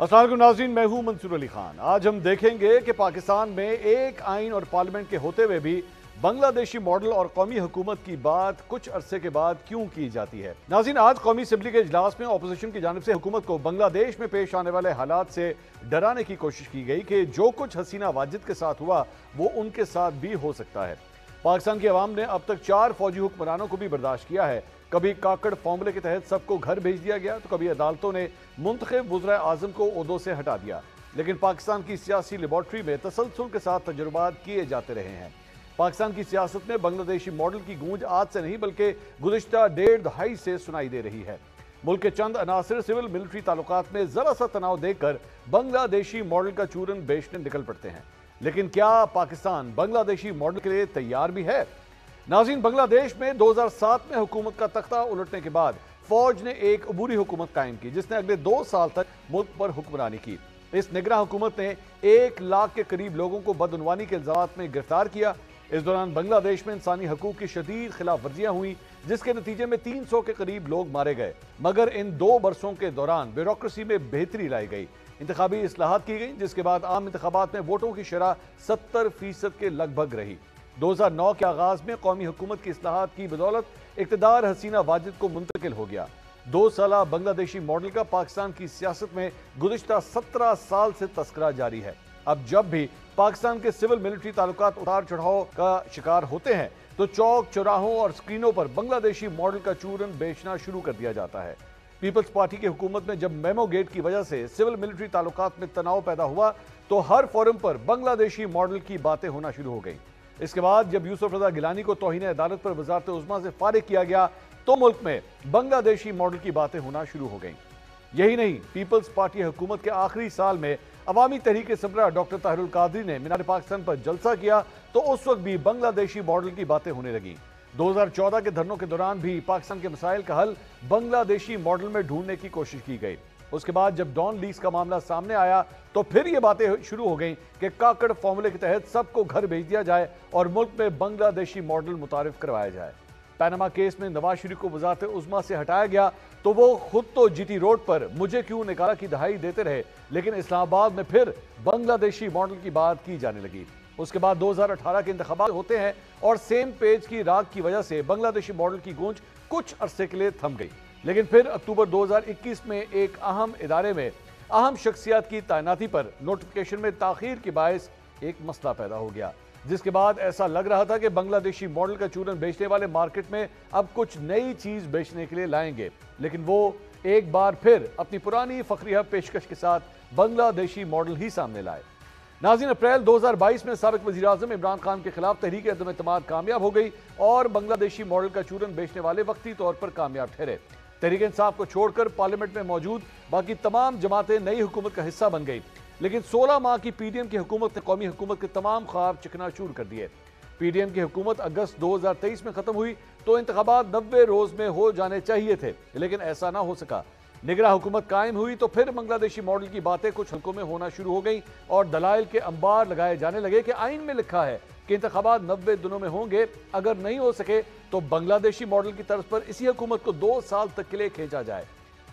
असल नाजीन मैं हूँ मंसूर अली खान। आज हम देखेंगे कि पाकिस्तान में एक आइन और पार्लियामेंट के होते हुए भी बांग्लादेशी मॉडल और कौमी हुकूमत की बात कुछ अरसे के बाद क्यों की जाती है? नाजीन आज कौमी असम्बली के इजलास में अपोजिशन की जानब से हुकूमत को बांग्लादेश में पेश आने वाले हालात से डराने की कोशिश की गई कि जो कुछ हसीना वाजिद के साथ हुआ, वो उनके साथ भी हो सकता है। पाकिस्तान की आवाम ने अब तक चार फौजी हुक्मरानों को भी बर्दाश्त किया है। कभी काकड़ फॉर्मूले के तहत सबको घर भेज दिया गया तो कभी अदालतों ने मुंतब वज्र आज़म को उहदों से हटा दिया। लेकिन पाकिस्तान की सियासी लेबॉर्ट्री में तसलसल के साथ तजुर्बा किए जाते रहे हैं। पाकिस्तान की सियासत में बांग्लादेशी मॉडल की गूंज आज से नहीं, बल्कि गुजशत डेढ़ दहाई से सुनाई दे रही है। मुल्क के चंद अनासर सिविल मिलिट्री ताल्लुक में जरा सा तनाव देखकर बांग्लादेशी मॉडल का चूरन बेचने निकल पड़ते हैं। लेकिन क्या पाकिस्तान बांग्लादेशी मॉडल के लिए तैयार भी है? नाजीन, बांग्लादेश में 2007 में हुकूमत का तख्ता उलटने के बाद फौज ने एक अबूरी हुकूमत कायम की, जिसने अगले दो साल तक मुल्क पर हुक्मरानी की। इस निगरा हुकूमत ने एक लाख के करीब लोगों को बदनवानी के इल्ज़ाम में गिरफ़्तार किया। इस दौरान बांग्लादेश में इंसानी हकूक की शदीद खिलाफ वर्जियाँ हुई, जिसके नतीजे में 300 के करीब लोग मारे गए। मगर इन दो बरसों के दौरान ब्यूरोक्रेसी में बेहतरी लाई गई। इंतबी असलाहत की गई, जिसके बाद आम इंतबात में वोटों की शरह सत्तर फ़ीसद के लगभग रही। 2009 के आगाज़ में कौमी हुकूमत की असलाहत की बदौलत इकतदार हसीना वाजिद को मुंतकिल हो गया। दो साल बांग्लादेशी मॉडल का पाकिस्तान की सियासत में गुजशत सत्रह साल से तस्करा जारी है। अब जब भी पाकिस्तान के सिविल मिलिट्री ताल्लुक उतार चढ़ाव का शिकार होते हैं तो चौक, चौराहों और स्क्रीनों पर बांग्लादेशी मॉडल का चूरन बेचना शुरू कर दिया जाता है। पीपल्स पार्टी की हुकूमत में जब मेमो गेट की वजह से सिविल मिलिट्री ताल्लुक में तनाव पैदा हुआ तो हर फोरम पर बांग्लादेशी मॉडल की बातें होना शुरू हो गई। इसके बाद जब यूसुफ रजा गिलानी को तोहिन अदालत पर वजारत उजमा से फारिग किया गया तो मुल्क में बांग्लादेशी मॉडल की बातें होना शुरू हो गई। यही नहीं, पीपल्स पार्टी हुकूमत के आखिरी साल में अवामी तहरीक सबरा डॉक्टर ताहरुल कादरी ने मीनार पाकिस्तान पर जलसा किया तो उस वक्त भी बांग्लादेशी मॉडल की बातें होने लगी। 2014 के धरनों के दौरान भी पाकिस्तान के मसाइल का हल बांग्लादेशी मॉडल में ढूँढने की कोशिश की गई। उसके बाद जब डॉन लीज का मामला सामने आया तो फिर ये बातें शुरू हो गई कि काकड़ फॉर्मूले के तहत सबको घर भेज दिया जाए और मुल्क में बांग्लादेशी मॉडल मुतारफ करवाया जाए। पैनमा केस में नवाज़ शरीफ को वजारत उजमा से हटाया गया तो वो खुद तो जीटी रोड पर मुझे क्यों निकाला की दहाई देते रहे, लेकिन इस्लामाबाद में फिर बांग्लादेशी मॉडल की बात की जाने लगी। उसके बाद 2018 के इंतबात होते हैं और सेम पेज की राग की वजह से बांग्लादेशी मॉडल की गूंज कुछ अरसे के लिए थम गई। लेकिन फिर अक्टूबर 2021 में एक अहम इदारे में, अहम शख्सियात की तैनाती पर नोटिफिकेशन में ताखिर के बायस एक मसला पैदा हो गया, जिसके बाद ऐसा लग रहा था कि बांग्लादेशी मॉडल का चूरन बेचने वाले मार्केट में अब कुछ नई चीज़ बेचने के लिए लाएँगे। लेकिन वो एक बार फिर अपनी पुरानी फखरिया पेशकश के साथ बांग्लादेशी मॉडल ही सामने लाए। नाजिन अप्रैल 2022 में सबक वजी अजम इमरान खान के खिलाफ तहरीक अदम कामयाब हो गई और बांग्लादेशी मॉडल का चूरन बेचने वाले वक्ती तौर पर कामयाब ठहरे। तहरीक इंसाफ को छोड़कर पार्लियामेंट में मौजूद बाकी तमाम जमातें नई हुकूमत का हिस्सा बन गई। लेकिन 16 माह की पीडीएम की हुकूमत ने कौमी हुकूमत के तमाम ख्वाब चिकनाचूर कर दिए। पीडीएम की हुकूमत अगस्त 2023 में खत्म हुई तो इंतबात नब्बे रोज में हो जाने चाहिए थे, लेकिन ऐसा ना हो सका। निगरा हुकूमत कायम हुई तो फिर बांग्लादेशी मॉडल की बातें कुछ हल्कों में होना शुरू हो गई और दलाइल के अंबार लगाए जाने लगे कि आइन में लिखा है कि इंतबात नब्बे दिनों में होंगे। अगर नहीं हो सके तो बांग्लादेशी मॉडल की तर्ज पर इसी हुकूमत को दो साल तक के लिए खींचा जाए।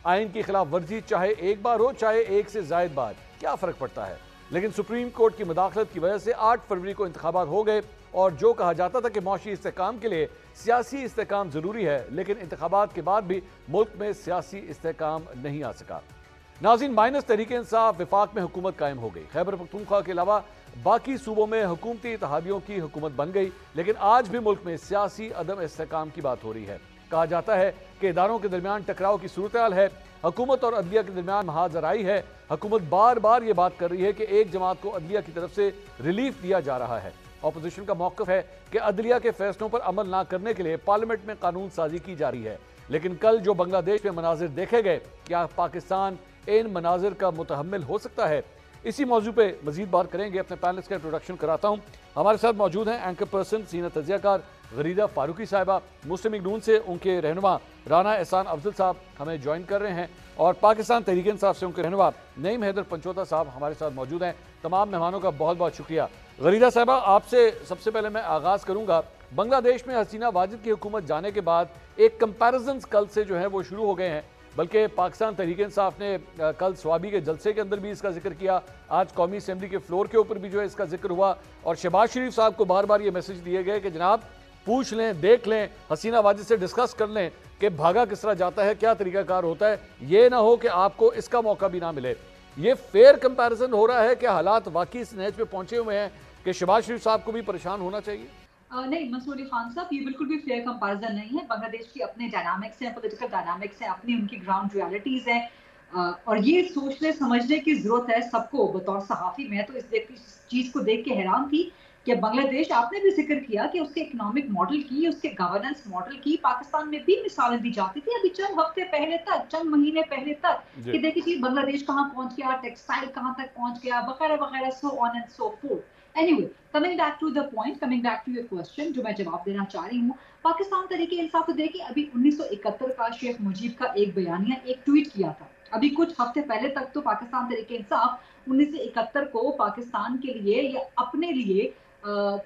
आइन की खिलाफ वर्जी चाहे एक बार हो, चाहे एक से जायद बार। क्या फ़र्क पड़ता है? लेकिन सुप्रीम कोर्ट की मुदाखलत की वजह से आठ फरवरी को इंतबात हो गए और जो कहा जाता था कि मुशी इसकाम के लिए सियासी इसकाम ज़रूरी है, लेकिन इंतबात के बाद भी मुल्क में सियासी इसकाम नहीं आ सका। नाजिन माइनस तरीके इंसाफ, विफाक में हुकूमत कायम हो गई। खैबर पख्तूनख्वा के अलावा बाकी सूबों में हुकूमती इतिहादियों की हुकूमत बन गई, लेकिन आज भी मुल्क में सियासी अदम इसकाम की बात हो रही है। कहा जाता है कि इदारों के दरमियान टकराव की सूरत है, हुकूमत और अदलिया के दरमियान महाजराई है। हुकूमत बार बार ये बात कर रही है कि एक जमात को अदलिया की तरफ़ से रिलीफ दिया जा रहा है। अपोजिशन का मौकफ है कि अदलिया के फैसलों पर अमल ना करने के लिए पार्लियामेंट में कानून साजी की जा रही है। लेकिन कल जो बांग्लादेश में मनाजिर देखे गए, क्या पाकिस्तान इन मनाजिर का मुतहमल हो सकता है? इसी मौजू पर मजीद बात करेंगे, अपने पैनलिस्ट का इंट्रोडक्शन कराता हूँ। हमारे साथ मौजूद हैं एंकर पर्सन सीना तजियाकार गरीदा फारूकी साहिबा। मुस्लिम इकनून से उनके रहनुमा राना एहसान अफजल साहब हमें ज्वाइन कर रहे हैं और पाकिस्तान तहरीक इंसाफ से उनके रहनुमा नईम हैदर पंचोता साहब हमारे साथ मौजूद हैं। तमाम मेहमानों का बहुत बहुत शुक्रिया। गरीदा साहबा, आपसे सबसे पहले मैं आगाज़ करूँगा, बांग्लादेश में हसीना वाजिद की हुकूमत जाने के बाद एक कंपेरिजन कल से जो है वो शुरू हो गए हैं। बल्कि पाकिस्तान तहरीक इंसाफ ने कल स्वाबी के जलसे के अंदर भी इसका ज़िक्र किया। आज कौमी असम्बली के फ्लोर के ऊपर भी जो है इसका ज़िक्र हुआ। और शहबाज शरीफ साहब को बार बार ये मैसेज दिए गए कि जनाब, पूछ लें, देख लें, हसीना वाजिद से डिस्कस कर लें कि भागा किस तरह जाता है, क्या तरीकाकार होता है। ये ना हो कि आपको इसका मौका भी ना मिले। ये फेयर कंपैरिजन हो रहा है कि हालात वाकई इस नहज पे पहुँचे हुए हैं कि शहबाज शरीफ साहब को भी परेशान होना चाहिए। नहीं मंसूर खान साहब ये बिल्कुल भी फेयर कंपैरिजन नहीं है। बांग्लादेश की अपने डायनामिक्स हैं पॉलिटिकल डायनामिक्स हैं अपनी उनकी ग्राउंड रियलिटीज हैं। और ये सोचने समझने की ज़रूरत है सबको बतौर सहाफी। मैं तो इस चीज़ को देख के हैरान थी कि बांग्लादेश आपने भी ज़िक्र किया कि उसके इकोनॉमिक मॉडल की उसके गवर्नेंस मॉडल की पाकिस्तान में भी मिसालें दी जाती थी। अभी चंद हफ़्ते पहले तक चंद महीने पहले तक कि देखिए बांग्लादेश कहाँ पहुँच गया टेक्सटाइल कहाँ तक पहुँच गया वगैरह वगैरह so on and so forth anyway coming back to the point coming back to your question जो मैं जवाब देना चाह रही हूँ पाकिस्तान तरीके इंसाफ देखिए अभी 1971 का शेख मुजीब का एक बयानिया एक ट्वीट किया था। अभी कुछ हफ़्ते पहले तक तो पाकिस्तान तरीके इंसाफ 1971 को पाकिस्तान के लिए या अपने लिए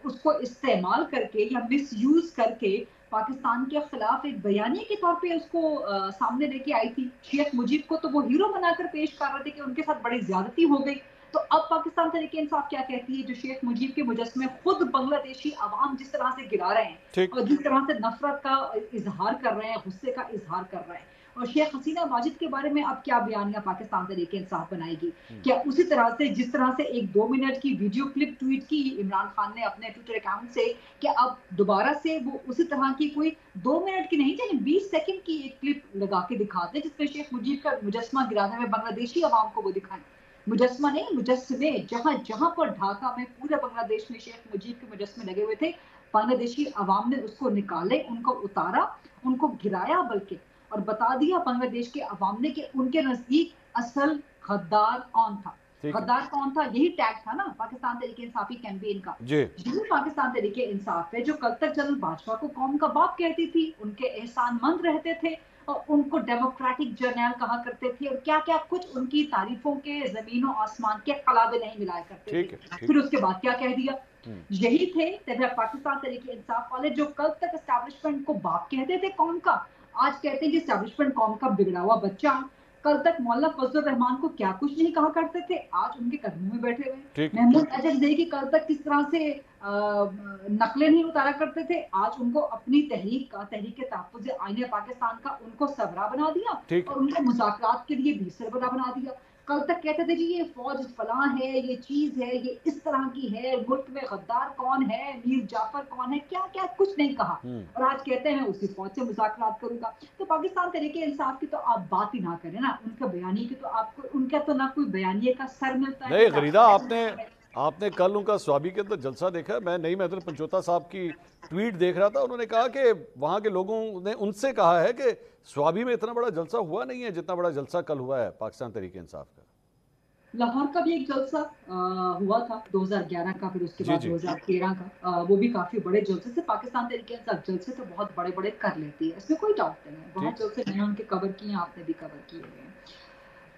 उसको इस्तेमाल करके या मिस यूज़ करके पाकिस्तान के खिलाफ एक बयानी के तौर पे उसको आ, सामने लेके आई थी। शेख मुजीब को तो वो हीरो बनाकर पेश कर रहे थे कि उनके साथ बड़ी ज्यादती हो गई। तो अब पाकिस्तान तरीके इंसाफ क्या कहती है? जो शेख मुजीब के मुजस्मे खुद बांग्लादेशी आवाम जिस तरह से गिरा रहे हैं और जिस तरह से नफरत का इजहार कर रहे हैं गुस्से का इजहार कर रहे हैं। और शेख हसीना माजिद के बारे में अब क्या बयानिया पाकिस्तान तरीके इंसाफ बनाएगी? हम्म। क्या उसी तरह से जिस तरह से एक दो मिनट की वीडियो क्लिप ट्वीट की इमरान खान ने अपने ट्विटर अकाउंट से कि अब दोबारा से वो उसी तरह की कोई दो मिनट की नहीं चाहिए बीस सेकंड की एक क्लिप लगा के दिखाते जिसमें शेख मुजीब का मुजस्मा गिराने में बांग्लादेशी आवाम को वो दिखाएँ? मुजस्मा नहीं मुजस्मे जहाँ जहाँ पर ढाका में पूरे बांग्लादेश में शेख मुजीब के मुजस्मे लगे हुए थे बांग्लादेशी अवाम ने उसको निकाले उनको उतारा उनको गिराया बल्कि और बता दिया बांग्लादेश के अवाम ने कि उनके नज़दीक असल गद्दार कौन था। गद्दार कौन था? यही टैग था ना पाकिस्तान तरीके इंसाफी कैंपेन का। यही पाकिस्तान तरीके इंसाफ है जो कल तक जनरल भाजपा को कौम का बाप कहती थी उनके एहसान मंद रहते थे उनको डेमोक्रेटिक जर्नल कहा करते थे और क्या क्या कुछ उनकी तारीफों के जमीनों आसमान के कलाबे नहीं मिलाया करते थे। फिर उसके बाद क्या कह दिया? हम्म। यही थे पाकिस्तान तरीके इंसाफ वाले जो कल तक स्टैब्लिशमेंट को बाप कहते थे कौन का। आज कहते हैं कि स्टैब्लिशमेंट कौम का बिगड़ा हुआ बच्चा। कल तक मौला फजल रहमान को क्या कुछ नहीं कहा करते थे? आज उनके कदमों में बैठे हुए महमूद अजर की कल तक किस तरह से नकले नहीं उतारा करते थे। आज उनको अपनी तहरीक का तहरीक के तहफ़ आईने पाकिस्तान का उनको सबरा बना दिया और उनको मुजाकर के लिए भी सरबरा बना दिया। कल तक कहते थे जी ये फौज फलां है ये चीज़ है ये इस तरह की है मुल्क में गद्दार कौन है मीर जाफ़र कौन है क्या क्या कुछ नहीं कहा। हम्म। और आज कहते हैं उसी फौज से मुजाकर करूँगा। तो पाकिस्तान तरीके इंसाफ की तो आप बात ही ना करें ना उनका बयानी की तो आपको उनका तो ना कोई बयानी का सर मिलता है गरीदा आपने। आपने कल उनका स्वाबी के अंदर जलसा देखा? मैं नई महदर पंचोता साहब की ट्वीट देख रहा था। उन्होंने कहा कि वहाँ के लोगों ने उनसे कहा है कि स्वाबी में इतना बड़ा जलसा हुआ नहीं है जितना बड़ा जलसा कल हुआ है पाकिस्तान तरीके इंसाफ का। लाहौर का भी एक जलसा हुआ था 2011 का फिर उसके बाद 2013 का। आ, वो भी काफ़ी बड़े जलसे से पाकिस्तान तरीके इंसाफ जलसे तो बहुत बड़े बड़े कर लेती है। इसमें कोई डाउट नहीं है। बहुत जलसे मैंने उनके कवर किए आपने भी कवर किए हुए हैं।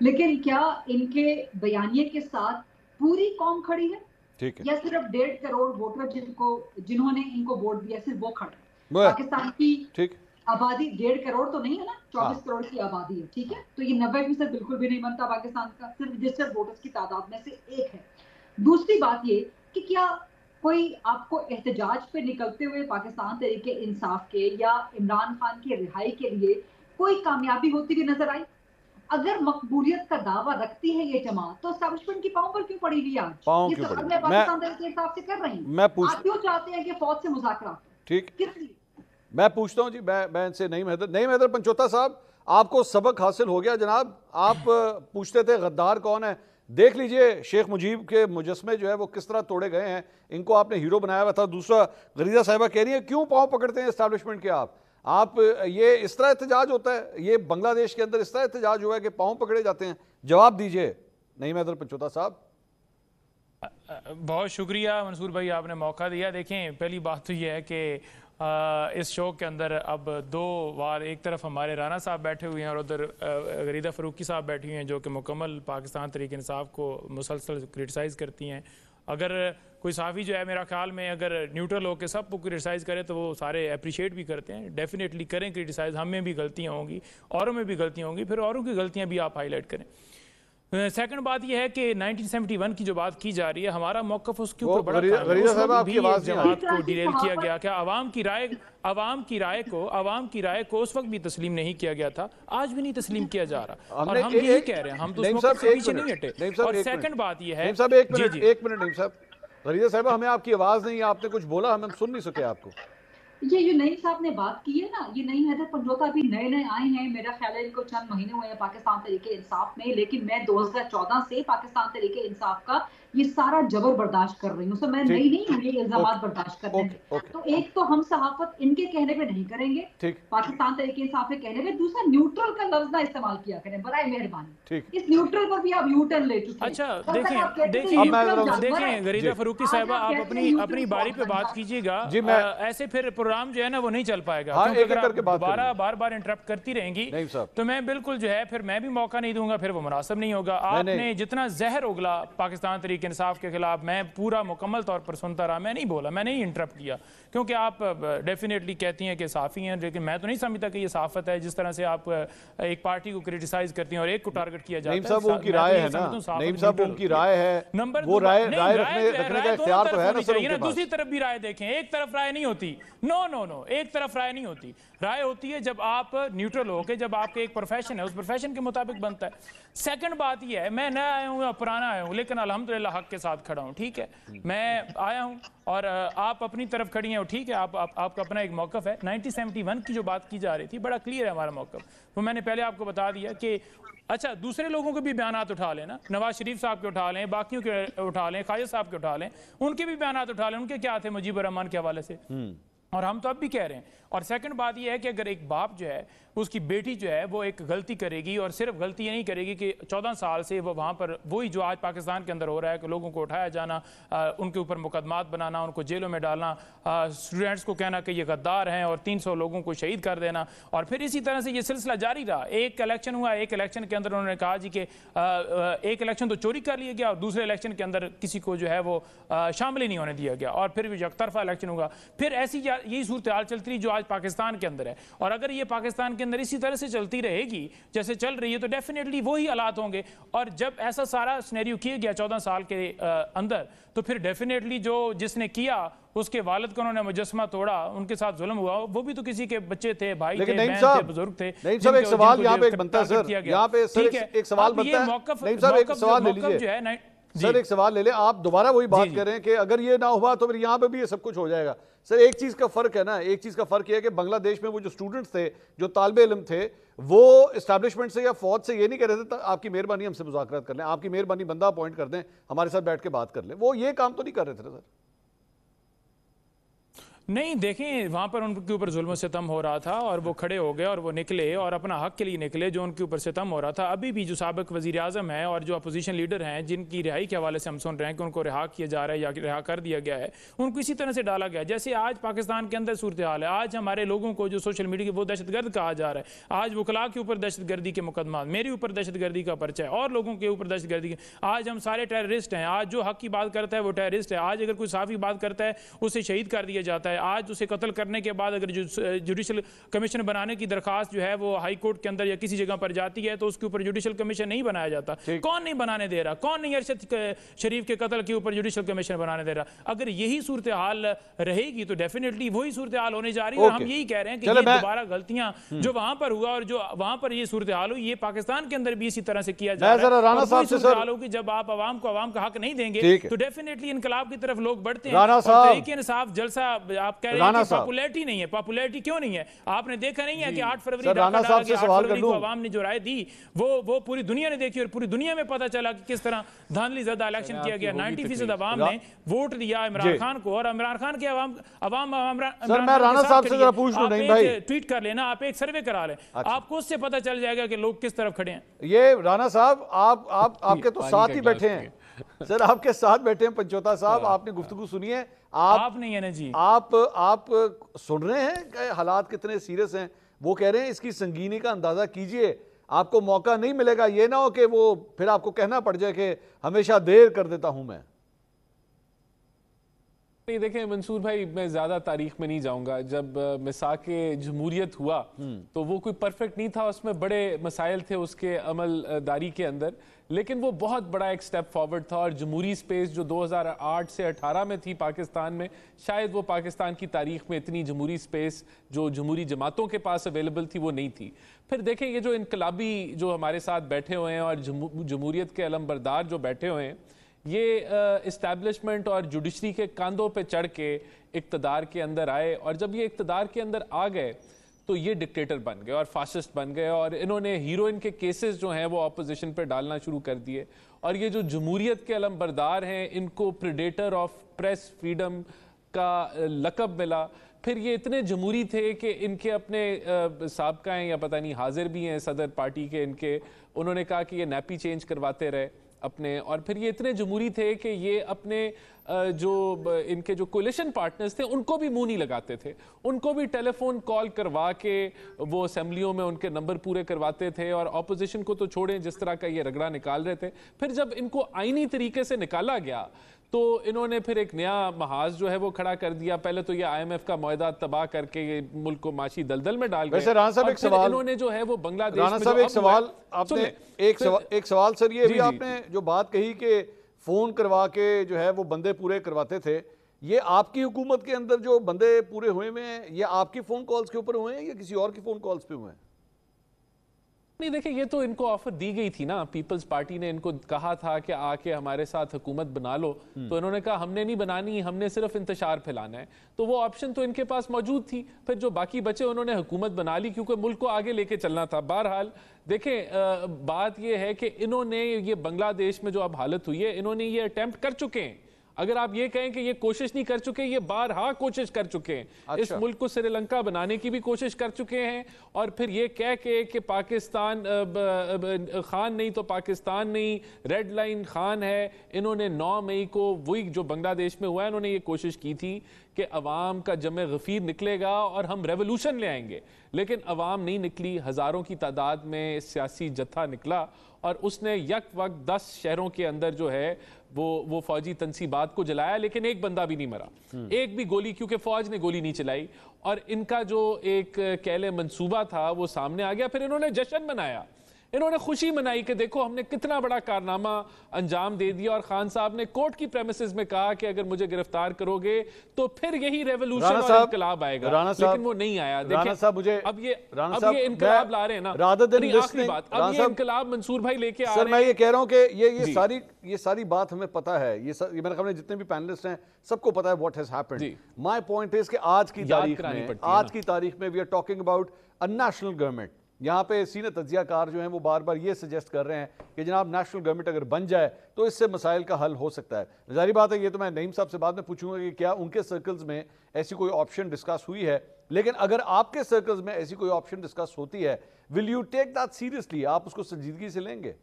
लेकिन क्या इनके बयानिए के साथ पूरी कौम खड़ी है। ठीक है। या सिर्फ़ डेढ़ करोड़ वोटर जिनको जिन्होंने इनको वोट दिया सिर्फ़ वो खड़े पाकिस्तान की ठीक। आबादी डेढ़ करोड़ तो नहीं है ना? चौबीस हाँ। करोड़ की आबादी है ठीक है? तो ये नब्बे फ़ीसद बिल्कुल भी नहीं बनता पाकिस्तान का। सिर्फ़ रजिस्टर्ड वोटर्स की तादाद में से एक है। दूसरी बात ये कि क्या कोई आपको एहतजाज पे निकलते हुए पाकिस्तान तरीके इंसाफ के या इमरान खान की रिहाई के लिए कोई कामयाबी होती हुई नज़र आई? अगर मकबूलियत का दावा रखती है ये जमात तो स्टैब्लिशमेंट की पाँव पर क्यों पड़ी हुई आज? पाँव क्यों पड़ी? मैं पाकिस्तान के हिसाब से कर रही हूँ। मैं पूछ क्यों चाहते हैं कि फौज से मुजाकरा ठीक। मैं पूछता हूँ जी मैं मैं इनसे नहीं महदर नहीं महदर पंचोता साहब आपको सबक हासिल हो गया जनाब। आप पूछते थे गद्दार कौन है। देख लीजिए शेख मुजीब के मुजस्मे जो है वो किस तरह तोड़े गए हैं। इनको आपने हीरो बनाया हुआ था। दूसरा गरीजा साहिबा कह रही है क्यों पाँव पकड़ते हैं इस्टेब्लिशमेंट के आप? आप, ये इस तरह एहतजाज होता है, ये बांग्लादेश के अंदर इस तरह एहतजाज हुआ है कि पाँव पकड़े जाते हैं। जवाब दीजिए। नहीं, मैं पंचोता साहब। बहुत शुक्रिया मंसूर भाई, आपने मौका दिया। देखें, पहली बात तो यह है कि इस शो के अंदर अब दो बार एक तरफ़ हमारे राना साहब बैठे हुए हैं और उधर गरीदा फ़रूकी साहब बैठी हुई हैं, जो कि मुकम्मल पाकिस्तान तरीके इंसाफ को मुसलसल क्रिटिसाइज़ करती हैं। अगर कोई साफ़ी जो है मेरा ख्याल में अगर न्यूट्रल होकर सबको क्रिटिसाइज़ करे तो वो सारे अप्रिशिएट भी करते हैं डेफिनेटली करें क्रिटिसाइज़ हमें भी गलतियाँ होंगी औरों में भी गलतियाँ होंगी फिर औरों की गलतियाँ भी आप हाईलाइट करें। सेकंड बात यह है कि 1971 की जो बात की जा रही है हमारा मौकफ उसके ऊपर बड़ा जमात को डिटेल किया गया क्या आवाम की राय आवाम की राय को आवाम की राय को उस वक्त भी तस्लीम नहीं किया गया था आज भी नहीं तस्लीम किया जा रहा। और हम यही कह रहे हैं हम तो पीछे नहीं हटे। और सेकंड बात यह है एक मिनट एक मिनट साहब। गरीदा साहब, हमें आपकी आवाज़ नहीं, आपने कुछ बोला, हम सुन नहीं सके आपको। ये ये नई साहब ने बात की है ना? ये नई हैदर पंजोता भी नए नए आए हैं। मेरा ख्याल है इनको चंद महीने हुए हैं पाकिस्तान तरीके इंसाफ में, लेकिन मैं 2014 से पाकिस्तान तरीके इंसाफ का ये सारा जबर बर्दाश्त कर रही हूँ। तो मैं नई नहीं हूँ ये इल्ज़ाम बर्दाश्त करने में तो एक तो हम सहाफत इनके कहने पे नहीं करेंगे। पाकिस्तान तरीके इंसाफ के कहने पे दूसरा न्यूट्रल का लफ्ज ना इस्तेमाल किया करें बराए मेहरबानी। इस न्यूट्रल पर भी आप यू टर्न ले चुके अच्छा देखिए देखिए देखिए गरीदा फरूकी साहबा आप अपनी अपनी बारी पे बात कीजिएगा। ऐसे फिर प्रोग्राम जो है ना वो नहीं चल पाएगा। हाँ, दोबारा बार बार इंटरप्ट करती रहेंगी तो मैं बिल्कुल जो है फिर मैं भी मौका नहीं दूँगा फिर वो मुनासिब नहीं होगा। आपने जितना जहर उगला पाकिस्तान तरीके तहरीक इंसाफ के खिलाफ मैं पूरा मुकम्मल तौर पर सुनता रहा मैं नहीं बोला मैं नहीं इंटरप्ट किया क्योंकि आप डेफिनेटली कहती हैं कि साफ़ी हैं लेकिन मैं तो नहीं समझता कि ये साफत है जिस तरह से आप एक पार्टी को क्रिटिसाइज करती हैं और एक को टारगेट किया जाता है उनकी राय है ना? साहब उनकी राय है नंबर वो राय राय रखने का इख्तियार तो है ना दूसरी तरफ़ भी राय देखें एक तरफ़ राय नहीं होती। नो नो नो एक तरफ़ राय नहीं होती। राय होती है जब आप न्यूट्रल हो के जब आपके एक प्रोफेशन है उस प्रोफेशन के मुताबिक बनता है। सेकंड बात यह है मैं नया आया हूँ या पुराना आया हूँ लेकिन अल्हम्दुलिल्लाह हक के साथ खड़ा हूँ ठीक है? मैं आया हूँ और आप अपनी तरफ़ खड़ी हैं ठीक है आप, आप आपका अपना एक मौकफ है। 1971 की जो बात की जा रही थी बड़ा क्लियर है हमारा मौकफ। वो मैंने पहले आपको बता दिया कि अच्छा दूसरे लोगों के भी बयान उठा लें ना। नवाज़ शरीफ साहब के उठा लें बाकियों के उठा लें खालिद साहब के उठा लें उनके भी बयान उठा लें उनके क्या थे मुजीबर रहमान के हवाले से? हम्म। और हम तो अब भी कह रहे हैं। और सेकंड बात यह है कि अगर एक बाप जो है उसकी बेटी जो है वो एक गलती करेगी और सिर्फ़ गलती नहीं करेगी कि चौदह साल से वो वहाँ पर वही जो आज पाकिस्तान के अंदर हो रहा है कि लोगों को उठाया जाना आ, उनके ऊपर मुकदमात बनाना उनको जेलों में डालना स्टूडेंट्स को कहना कि ये गद्दार हैं और तीन सौ लोगों को शहीद कर देना। और फिर इसी तरह से ये सिलसिला जारी रहा। एक इलेक्शन हुआ एक इलेक्शन के अंदर उन्होंने कहा जी कि एक इलेक्शन तो चोरी कर लिया गया और दूसरे इलेक्शन के अंदर किसी को जो है वो शामिल ही नहीं होने दिया गया। और फिर यकतरफा इलेक्शन होगा फिर ऐसी यही सूरत हाल चलती रही जो आज पाकिस्तान के अंदर है। और अगर ये पाकिस्तान के अंदर इसी तरह से चलती रहेगी। जैसे चल रही है तो डेफिनेटली वही हालात होंगे। और जब ऐसा सारा स्नेरियो किया गया चौदह साल के अंदर तो फिर डेफिनेटली जो जिसने किया उसके वालद को उन्होंने मुजस्मा तोड़ा उनके साथ जुल्म हुआ वो भी तो किसी के बच्चे थे भाई थे बहन थे बुज़ुर्ग थे नहीं साहब एक सवाल यहाँ पे बनता है सर। यहाँ पे सर एक सवाल बनता है। मौकफ एक सवाल ले लीजिए। सर एक सवाल ले ले। आप दोबारा वही बात करें कि अगर ये ना हुआ तो फिर यहाँ पे भी ये सब कुछ हो जाएगा। सर एक चीज़ का फ़र्क है ना, एक चीज़ का फ़र्क यह है कि बांग्लादेश में वो जो स्टूडेंट्स थे, जो तालब इलम थे, वो इस्टेब्लिशमेंट से या फौज से ये नहीं कह रहे थे आपकी मेहरबानी हमसे मुजाकर कर लें, आपकी मेहरबानी बंदा अपॉइंट कर दें, हमारे साथ बैठ के बात कर लें। वो ये काम तो नहीं कर रहे थे सर। नहीं, देखें, वहाँ पर उनके ऊपर जुल्म सितम हो रहा था और वो खड़े हो गए और वो निकले और अपना हक के लिए निकले जो उनके ऊपर सितम हो रहा था। अभी भी जो सबक वजी अजम है और जो अपोजिशन लीडर हैं, जिनकी रिहाई के हवाले से हम सुन रहे हैं कि उनको रिहा किया जा रहा है या रिहा कर दिया गया है, उनको इसी तरह से डाला गया जैसे आज पाकिस्तान के अंदर सूरत हाल है, आज हमारे लोगों को जो सोशल मीडिया के वो दहशत गर्द कहा जा रहा है, आज वकला के ऊपर दहशत गर्दी के मुकदमा, मेरे ऊपर दहशत गर्दी का पर्चा है, और लोगों के ऊपर दहशत गर्दी आज हम सारे टेररिस्ट हैं, आज जो हक की बात करता है वो टेररिस्ट है, आज अगर कोई साफी बात करता है, उसे शहीद कर दिया जाता है। आज उसे कत्ल करने के बाद अगर जुडिशल कमीशन बनाने की दरखास्त जो है वो हाई कोर्ट के अंदर या किसी जगह पर जाती है तो उसके ऊपर जुडिशल कमीशन नहीं बनाया जाता। कौन नहीं बनाने दे रहा? कौन नहीं अरशद शरीफ के कत्ल के ऊपर जुडिशल कमीशन बनाने दे रहा? अगर यही सूरत हाल रहेगी तो डेफिनेटली वही सूरत हाल होने जा रही है। हम यही कह रहे हैं कि दोबारा गलतियाँ हम्म। जो वहाँ पर हुआ और जो वहाँ पर ये सूरत हाल हुई ये पाकिस्तान के अंदर भी इसी तरह से किया जा रहा है। जब आप आवाम को आवाम का हक नहीं देंगे तो डेफिनेटली इनकलाब की तरफ़ लोग बढ़ते हैं। इंसाफ जलसा आप कह रहे हैं पॉपुलैरिटी नहीं है। पॉपुलैरिटी क्यों नहीं है? आपने देखा नहीं है कि आठ फरवरी को आवाम ने जो राय दी वो वो पूरी दुनिया ने देखी और पूरी दुनिया में पता चला कि किस तरह धांधली ज़्यादा इलेक्शन किया गया। नाइन्टी फ़ीसद आवाम ने वोट दिया इमरान खान को और इमरान खान के आवाम आवाम ट्वीट कर लेना आप एक सर्वे करा लें। अच्छा। आपको उससे पता चल जाएगा कि लोग किस तरफ़ खड़े हैं। ये राना साहब आप आप आपके तो साथ ही बैठे हैं। सर आपके साथ बैठे हैं पंचोता साहब हाँ। आपने गुफ्तगु सुनी है। आप, आप नहीं है ना जी। आप आप सुन रहे हैं कि हालात कितने सीरियस हैं? वो कह रहे हैं इसकी संगीनी का अंदाज़ा कीजिए। आपको मौका नहीं मिलेगा ये ना हो कि वो फिर आपको कहना पड़ जाए कि हमेशा देर कर देता हूँ मैं। नहीं देखें मंसूर भाई मैं ज़्यादा तारीख में नहीं जाऊँगा। जब मिसाक जमहूरियत हुआ तो वो कोई परफेक्ट नहीं था उसमें बड़े मसाइल थे उसके अमलदारी के अंदर। लेकिन वो बहुत बड़ा एक स्टेप फॉरवर्ड था और जमहूरी स्पेस जो 2008 से 18 में थी पाकिस्तान में शायद वो पाकिस्तान की तारीख में इतनी जमहूरी स्पेस जो जमहूरी जमातों के पास अवेलेबल थी वो नहीं थी। फिर देखें ये जो इनकलाबी जो हमारे साथ बैठे हुए हैं और जमहूरियत के अलमबरदार जो बैठे हुए हैं ये इस्टेब्लिशमेंट और जुडिशरी के कंधों पे चढ़ के इकतदार के अंदर आए और जब ये इकतदार के अंदर आ गए तो ये डिक्टेटर बन गए और फासिस्ट बन गए और इन्होंने हीरोइन के केसेस जो हैं वो अपोजिशन पे डालना शुरू कर दिए और ये जो जमहूरियत के अलमबरदार हैं, इनको प्रिडेटर ऑफ़ प्रेस फ्रीडम का लकब मिला। फिर ये इतने जमहूरी थे कि इनके अपने सबका हैं या पता नहीं हाजिर भी हैं सदर पार्टी के इनके, उन्होंने कहा कि ये नैपी चेंज करवाते रहे। अपने, और फिर ये इतने जमहूरी थे कि ये अपने जो इनके जो कोलिशन पार्टनर्स थे, उनको भी मुँह नहीं लगाते थे। उनको भी टेलीफोन कॉल करवा के वो असम्बलियों में उनके नंबर पूरे करवाते थे, और अपोजिशन को तो छोड़ें, जिस तरह का ये रगड़ा निकाल रहे थे। फिर जब इनको आइनी तरीके से निकाला गया तो इन्होंने फिर एक नया महाज जो है वो खड़ा कर दिया। पहले तो ये आईएमएफ का मुहिदा तबाह करके ये मुल्क को माशी दलदल में डाल वैसे राना साहब एक सवाल इन्होंने जो है वो बांग्लादेश साहब एक सवाल आपने एक सवाल एक सवाल सर ये भी आपने जो बात कही कि फ़ोन करवा के जो है वो बंदे पूरे करवाते थे। ये आपकी हुकूमत के अंदर जो बंदे पूरे हुए हुए हैं ये आपकी फ़ोन कॉल्स के ऊपर हुए हैं या किसी और की फ़ोन कॉल्स पे हुए हैं? नहीं देखिए ये तो इनको ऑफ़र दी गई थी ना। पीपल्स पार्टी ने इनको कहा था कि आके हमारे साथ हुकूमत बना लो। हम्म। तो इन्होंने कहा हमने नहीं बनानी हमने सिर्फ़ इंतज़ार फैलाना है। तो वो ऑप्शन तो इनके पास मौजूद थी। फिर जो बाकी बचे उन्होंने हुकूमत बना ली क्योंकि मुल्क को आगे लेके चलना था। बहरहाल देखें बात यह है कि इन्होंने ये बांग्लादेश में जो अब हालत हुई है इन्होंने ये अटेम्प्ट कर चुके हैं। अगर आप ये कहें कि ये कोशिश नहीं कर चुके ये बारहा कोशिश कर चुके हैं अच्छा। इस मुल्क को श्रीलंका बनाने की भी कोशिश कर चुके हैं और फिर ये कह के कि पाकिस्तान खान नहीं तो पाकिस्तान नहीं रेड लाइन खान है इन्होंने 9 मई को वही जो बांग्लादेश में हुआ है इन्होंने ये कोशिश की थी कि अवाम का जम गफीर निकलेगा और हम रेवोल्यूशन ले आएँगे लेकिन अवाम नहीं निकली हज़ारों की तादाद में सियासी जत्था निकला और उसने यक वक्त दस शहरों के अंदर जो है वो वो फौजी तनसीबात को जलाया, लेकिन एक बंदा भी नहीं मरा। एक भी गोली, क्योंकि फौज ने गोली नहीं चलाई और इनका जो एक कहले मंसूबा था, वो सामने आ गया, फिर इन्होंने जश्न मनाया इन्होंने खुशी मनाई कि देखो हमने कितना बड़ा कारनामा अंजाम दे दिया। और खान साहब ने कोर्ट की प्रेमिसेस में कहा कि अगर मुझे गिरफ़्तार करोगे तो फिर यही रेवोल्यूशन और इनकलाब आएगा। लेकिन वो नहीं आया। साहब मुझे अब ये अब ये इनकलाब ला रहे हैं ना आखिरी बात। अब ये इनकलाब मंसूर भाई लेके आ रहे हैं मैं ये कह रहा हूँ कि ये ये सारी ये सारी बात हमें पता है। ये ये मेरे ख्याल जितने भी पैनलिस्ट हैं सबको पता है what has happened my point is कि आज की तारीख में आज की तारीख में we are talking about a national government यहाँ पे सीनियर तजियाकार जो हैं वो बार बार ये सजेस्ट कर रहे हैं कि जनाब नेशनल गवर्नमेंट अगर बन जाए तो इससे मसाइल का हल हो सकता है। जारी बात है, ये तो मैं नईम साहब से बाद में पूछूँगा कि क्या उनके सर्कल्स में ऐसी कोई ऑप्शन डिस्कस हुई है? लेकिन अगर आपके सर्कल्स में ऐसी कोई ऑप्शन डिस्कस होती है will you take that seriously आप उसको संजीदगी से लेंगे?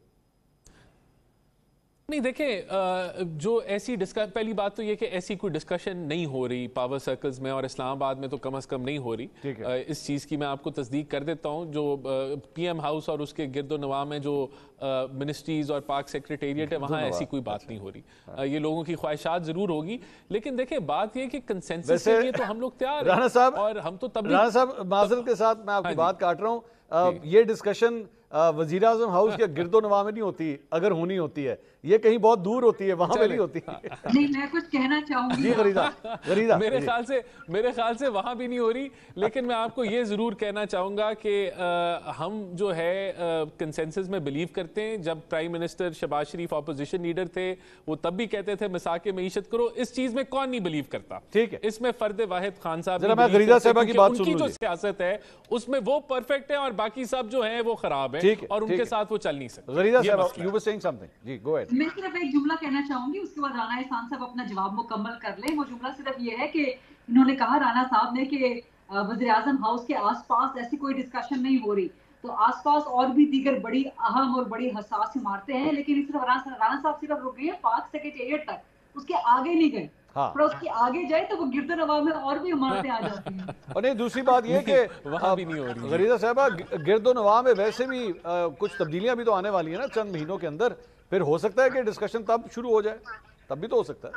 नहीं देखें जो ऐसी डिस्कस पहली बात तो ये कि ऐसी कोई डिस्कशन नहीं हो रही पावर सर्कल्स में और इस्लामाबाद में तो कम अज़ कम नहीं हो रही। इस चीज़ की मैं आपको तस्दीक कर देता हूँ जो पीएम हाउस और उसके गिरदो नवा में जो मिनिस्ट्रीज और पार्क सेक्रेटेरिएट है वहाँ ऐसी कोई बात नहीं हो रही। हाँ। ये लोगों की ख्वाहिशात ज़रूर होगी लेकिन देखें बात यह कि कंसेंसस के लिए तो हम लोग तैयार साहब और हम तो तब राना साहब माजल के साथ मैं आपकी हाँ बात काट रहा हूँ। ये डिस्कशन वज़ीर हाउस के गिरदो नवा में नहीं होती अगर होनी होती है। ये कहीं बहुत दूर होती है वहाँ पे नहीं होती। है नहीं मैं कुछ कहना चाहूँगी। जी गरीदा गरीदा मेरे ख्याल से मेरे ख्याल से वहाँ भी नहीं हो रही लेकिन मैं आपको ये ज़रूर कहना चाहूँगा कि हम जो है कंसेंसस में बिलीव करते हैं। जब prime minister Shahbaz Sharif opposition leader थे वो तब भी कहते थे मिसाक मीशत करो। इस चीज़ में कौन नहीं बिलीव करता? ठीक है। इसमें फर्द वाहिद खान साहब की बात उनकी जो सियासत है उसमें वो परफेक्ट है और बाकी सब जो है वो खराब है और उनके साथ वो चल नहीं सकते। मैं सिर्फ़ एक जुमला कहना चाहूँगी उसके बाद राना एहसान साहब अपना जवाब मुकम्मल कर लें। वो जुमला सिर्फ़ ये है कि इन्होंने कहा राना साहब ने कि वजी आज़म हाउस के आसपास ऐसी कोई डिस्कशन नहीं हो रही। तो आसपास और भी दीगर बड़ी अहम और बड़ी हसास इमारतें हैं लेकिन सिर्फ़ राना साहब सिर्फ़ रुक गए हैं पार्क सेक्रेटेरिएट तक। उसके आगे नहीं गए। हाँ। पर उसकी आगे जाए तो वो गिरदो नवा में और भी इमारतें आ जाती हैं। और नहीं दूसरी बात ये कि वहाँ भी नहीं हो रही गरीदा साहबा गिरदो नवा में वैसे भी आ, कुछ तब्दीलियाँ भी तो आने वाली है ना चंद महीनों के अंदर। फिर हो सकता है कि डिस्कशन तब शुरू हो जाए तब भी तो हो सकता है।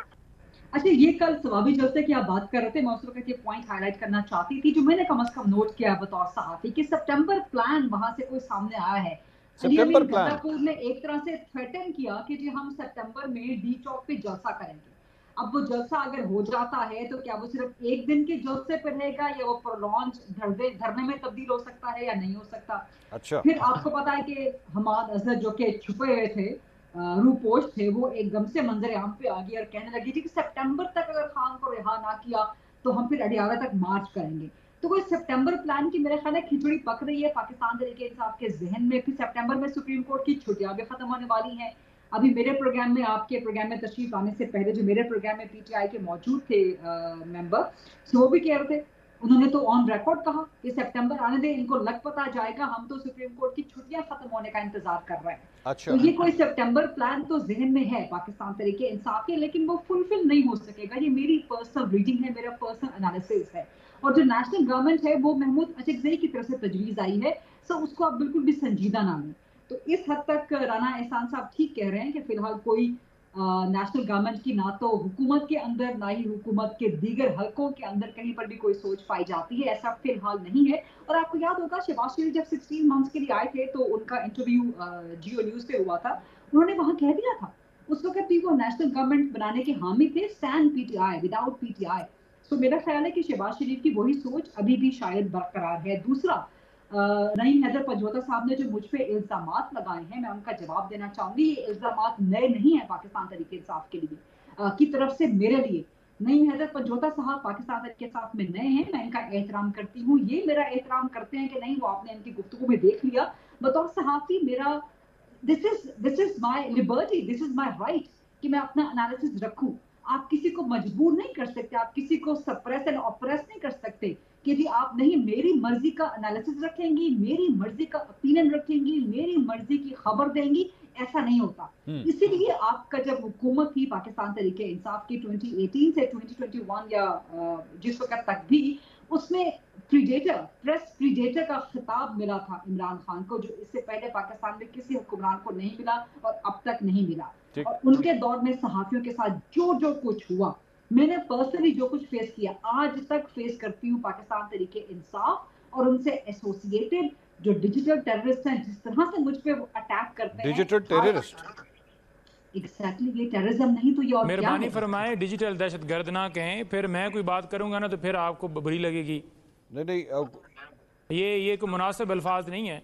अच्छा ये कल स्वाभाविक जलसे की आप बात कर रहे थे मैं उस वक्त ये पॉइंट हाईलाइट करना चाहती थी जो मैंने कम अज कम नोट किया बतौर सहाफी कि सितंबर प्लान वहाँ से कोई सामने आया है। सितंबर प्लान ने एक तरह से थ्रेटन किया कि जी हम सितंबर में डी चौक पे जलसा करेंगे। अब वो जलसा अगर हो जाता है तो क्या वो सिर्फ़ एक दिन के जलसे पर रहेगा या वो प्रोलॉन्ज धरने धरने में तब्दील हो सकता है या नहीं हो सकता? अच्छा। फिर आपको पता है कि हमाद अजहर जो के छुपे हुए थे रूपोश थे, वो एक गम से मंजर आम पे आ गई और कहने लगी थी कि सितंबर तक अगर खान को रिहा ना किया तो हम फिर अडियाला तक मार्च करेंगे। तो कोई सितंबर प्लान की मेरे ख्याल है खिचड़ी पक रही है पाकिस्तान तरीके इंसाफ के जहन में, फिर सितंबर में सुप्रीम कोर्ट की छुट्टियाँ भी खत्म होने वाली हैं। अभी मेरे प्रोग्राम में, आपके प्रोग्राम में तशरीफ़ आने से पहले जो मेरे प्रोग्राम में पीटीआई के मौजूद थे मेंबर सो वो भी कह रहे थे उन्होंने तो ऑन रिकॉर्ड कहा कि सितंबर आने दे इनको लग पता जाएगा हम तो सुप्रीम कोर्ट की छुट्टियाँ खत्म होने का इंतज़ार कर रहे हैं। अच्छा। तो ये कोई सितंबर प्लान तो जहन में है पाकिस्तान तरीके इंसाफ के लेकिन वो फुलफिल नहीं हो सकेगा। ये मेरी पर्सनल रीडिंग है मेरा पर्सनल एनालिसिस है। और जो नेशनल गवर्नमेंट है वो महमूद अशकजई की तरफ़ से तजवीज आई है सो उसको आप बिल्कुल भी संजीदा ना लें। तो इस हद तक राना एहसान साहब ठीक कह रहे हैं कि फ़िलहाल कोई नेशनल गवर्नमेंट की ना तो हुकूमत के अंदर, ना ही हुकूमत के दीगर हलकों के अंदर कहीं पर भी कोई सोच पाई जाती है, ऐसा फ़िलहाल नहीं है। और आपको याद होगा, शहबाज शरीफ जब 16 मंथ्स के लिए आए थे तो उनका इंटरव्यू जियो न्यूज़ पे हुआ था। उन्होंने वहाँ कह दिया था, उस वक्त भी वो नेशनल गवर्नमेंट बनाने के हामी थे sans PTI without PTI so मेरा ख्याल है कि शहबाज शरीफ की वही सोच अभी भी शायद बरकरार है। दूसरा नईम हैदर पंजोता साहब ने जो मुझ पर इल्ज़ाम लगाए हैं मैं उनका जवाब देना चाहूँगी। ये इल्ज़ाम नए नहीं है पाकिस्तान तरीके इंसाफ के लिए आ, की तरफ़ से मेरे लिए। नईम हैदर पंजोता साहब पाकिस्तान तरीके इंसाफ में नए हैं मैं इनका एहतराम करती हूँ। ये मेरा एहतराम करते हैं कि नहीं वो आपने इनकी गुफ्तु में देख लिया। बतौर सहाफी मेरा this is this is my liberty this is my right कि मैं अपना एनालिसिस रखूँ। आप किसी को मजबूर नहीं कर सकते आप किसी को सप्रेस एंड ऑपरेस नहीं कर सकते। कि जी आप नहीं मेरी मर्ज़ी का एनालिसिस रखेंगी मेरी मर्ज़ी का ओपिनियन रखेंगी मेरी मर्ज़ी की खबर देंगी ऐसा नहीं होता। हम्म। इसीलिए आपका जब हुकूमत थी पाकिस्तान तरीके इंसाफ की 2018 से 2021 या जिस वक्त तक भी उसमें प्रीडेटर प्रेस प्रीडेटर का खिताब मिला था इमरान खान को जो इससे पहले पाकिस्तान में किसी हुक्मरान को नहीं मिला और अब तक नहीं मिला। और उनके दौर में सहाफियों के साथ जो जो कुछ हुआ मैंने पर्सनली जो कुछ फेस किया आज तक फेस करती हूँ पाकिस्तान तरीके इंसाफ और उनसे एसोसिएटेड जो डिजिटल टेररिस्ट हैं जिस तरह से मुझ पे अटैक करते हैं। डिजिटल टेररिस्ट एग्जैक्टली ये टेररिज्म नहीं तो ये और मेहरबानी फरमाए डिजिटल दहशत गर्द ना कहें फिर मैं कोई बात करूँगा ना तो फिर आपको बुरी लगेगी। नहीं नहीं ये ये कोई मुनासिब अल्फाज नहीं है।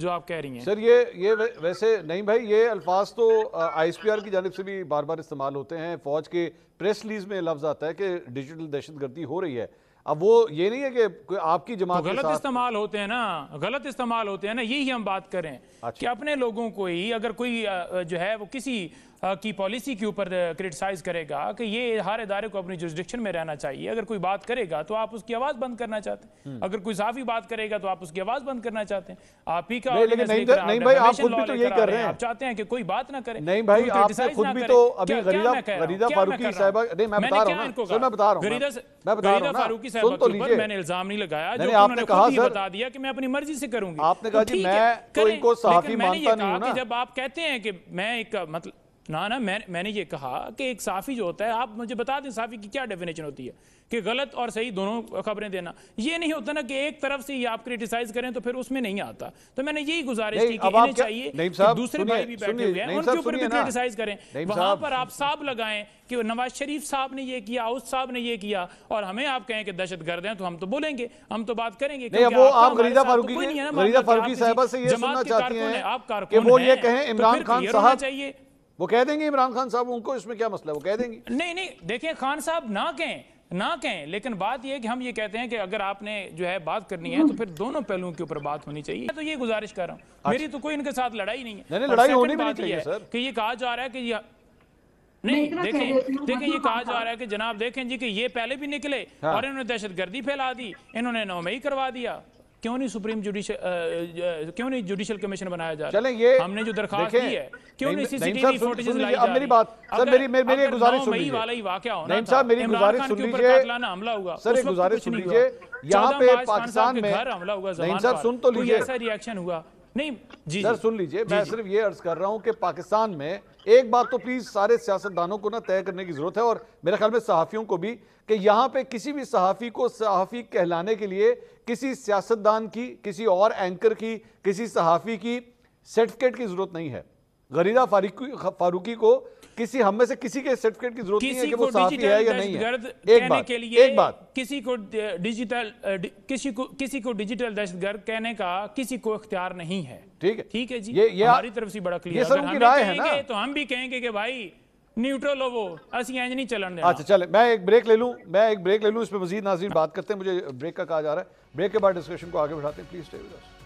जो आप कह रही हैं। सर ये ये वैसे नहीं भाई ये अल्फाज तो आईएसपीआर की जानब से भी बार बार इस्तेमाल होते हैं। फौज के प्रेस रिलीज़ में लफ्ज आता है कि डिजिटल दहशतगर्दी हो रही है। अब वो ये नहीं है कि कोई आपकी जमात तो गलत इस्तेमाल होते हैं ना गलत इस्तेमाल होते हैं ना यही हम बात करें अच्छा। कि अपने लोगों को ही अगर कोई जो है वो किसी की पॉलिसी के ऊपर क्रिटिसाइज करेगा कि ये हर इदारे को अपनी जुरिस्डिक्शन में रहना चाहिए। अगर कोई बात करेगा तो आप उसकी आवाज़ बंद करना चाहते हैं। हम्म। अगर कोई साफी बात करेगा तो आप उसकी आवाज़ बंद करना चाहते हैं। आप ही का नहीं, नहीं, नहीं भाई आप खुद भी तो यही कर रहे हैं। आप चाहते हैं कि कोई बात ना करे नहीं भाई आपने खुद भी तो अभी गरीदा गरीदा फारूकी साहब नहीं मैं बता रहा हूँ सर मैं बता रहा हूँ मैं बता रहा हूँ फारूकी साहब तो लीजिए। मैंने इल्ज़ाम नहीं लगाया जो उन्होंने बता दिया कि मैं अपनी मर्ज़ी से करूँगी। आपने कहा जी मैं तो इनको मानता नहीं हूँ ना। जब आप कहते हैं कि मैं एक मतलब ना ना मैं मैंने ये कहा कि एक साफ़ी जो होता है आप मुझे बता दें साफ़ी की क्या डेफिनेशन होती है? कि गलत और सही दोनों खबरें देना। ये नहीं होता ना कि एक तरफ़ से ये आप क्रिटिसाइज करें तो फिर उसमें नहीं आता। तो मैंने यही गुजारिश की कि इन्हें चाहिए कि दूसरे भाई भी बैठे हुए हैं उनके ऊपर भी क्रिटिसाइज करें। वहाँ पर आप साफ़ लगाएँ कि नवाज़ शरीफ साहब ने ये किया उस साहब ने ये किया और हमें आप कहें कि दहशत गर्द हैं तो हम तो बोलेंगे हम तो बात करेंगे आप हैं आप कारकुन साहब चाहिए। वो कह देंगे इमरान खान साहब उनको इसमें क्या मसला है? वो कह देंगे। नहीं नहीं देखिए खान साहब ना कहें ना कहें लेकिन बात यह कि हम ये कहते हैं कि अगर आपने जो है बात करनी है तो फिर दोनों पहलुओं के ऊपर बात होनी चाहिए। मैं तो ये गुजारिश कर रहा हूँ। अच्छा। मेरी तो कोई इनके साथ लड़ाई नहीं है। नहीं, नहीं लड़ाई होनी भी नहीं चाहिए सर। कि ये कहा जा रहा है कि ये नहीं देखें देखें ये कहा जा रहा है कि जनाब देखें जी कि ये पहले भी निकले हाँ। और इन्होंने दहशत गर्दी फैला दी इन्होंने नौमई करवा दिया। क्यों नहीं सुप्रीम जुडिशियल क्यों नहीं जुडिशियल कमीशन बनाया जा रहा? है हमने जो दरखास्त दी है क्यों नहीं सीसीटीवी फुटेजेस लाई जा मेरी बात सर मेरी मेरी गुजारिश सुन लीजिए। वाला ही वाकया होना नहीं साहब मेरी गुजारिश सुन लीजिए। हमला हुआ सर एक गुजारिश सुन लीजिए यहाँ पे पाकिस्तान में हमला हुआ नहीं सर सुन तो लीजिए। ऐसा रिएक्शन हुआ? नहीं जी सर सुन लीजिए मैं सिर्फ़ ये अर्ज़ कर रहा हूँ कि पाकिस्तान में एक बात तो प्लीज़ सारे सियासतदानों को ना तय करने की ज़रूरत है और मेरे ख्याल में सहाफियों को भी कि यहाँ पे किसी भी सहाफी को सहाफी कहलाने के लिए किसी सियासतदान की किसी और एंकर की किसी सहाफी की सर्टिफिकेट की ज़रूरत नहीं है। गरीदा फारूकी फारूकी को किसी हम में से किसी के सर्टिफिकेट की ज़रूरत नहीं है कि वो डिजिटल है या नहीं है। एक बात के लिए एक बात। किसी को डिजिटल किसी को किसी को डिजिटल दहशतगर्द कहने का किसी को इख्तियार नहीं है। ठीक है। ठीक है जी? ये ये हमारी तरफ़ से बड़ा क्लियर ये सर उनकी राय है ना। तो हम भी कहेंगे कि भाई न्यूट्रल हो वो असि इंज नहीं चलन देना। अच्छा चले मैं एक ब्रेक ले लूँ मैं एक ब्रेक ले लूँ इस पे मजीद नाज़रीन बात करते हैं मुझे ब्रेक का कहा जा रहा है। ब्रेक के बाद डिस्कशन को आगे बढ़ाते हैं। Please stay with us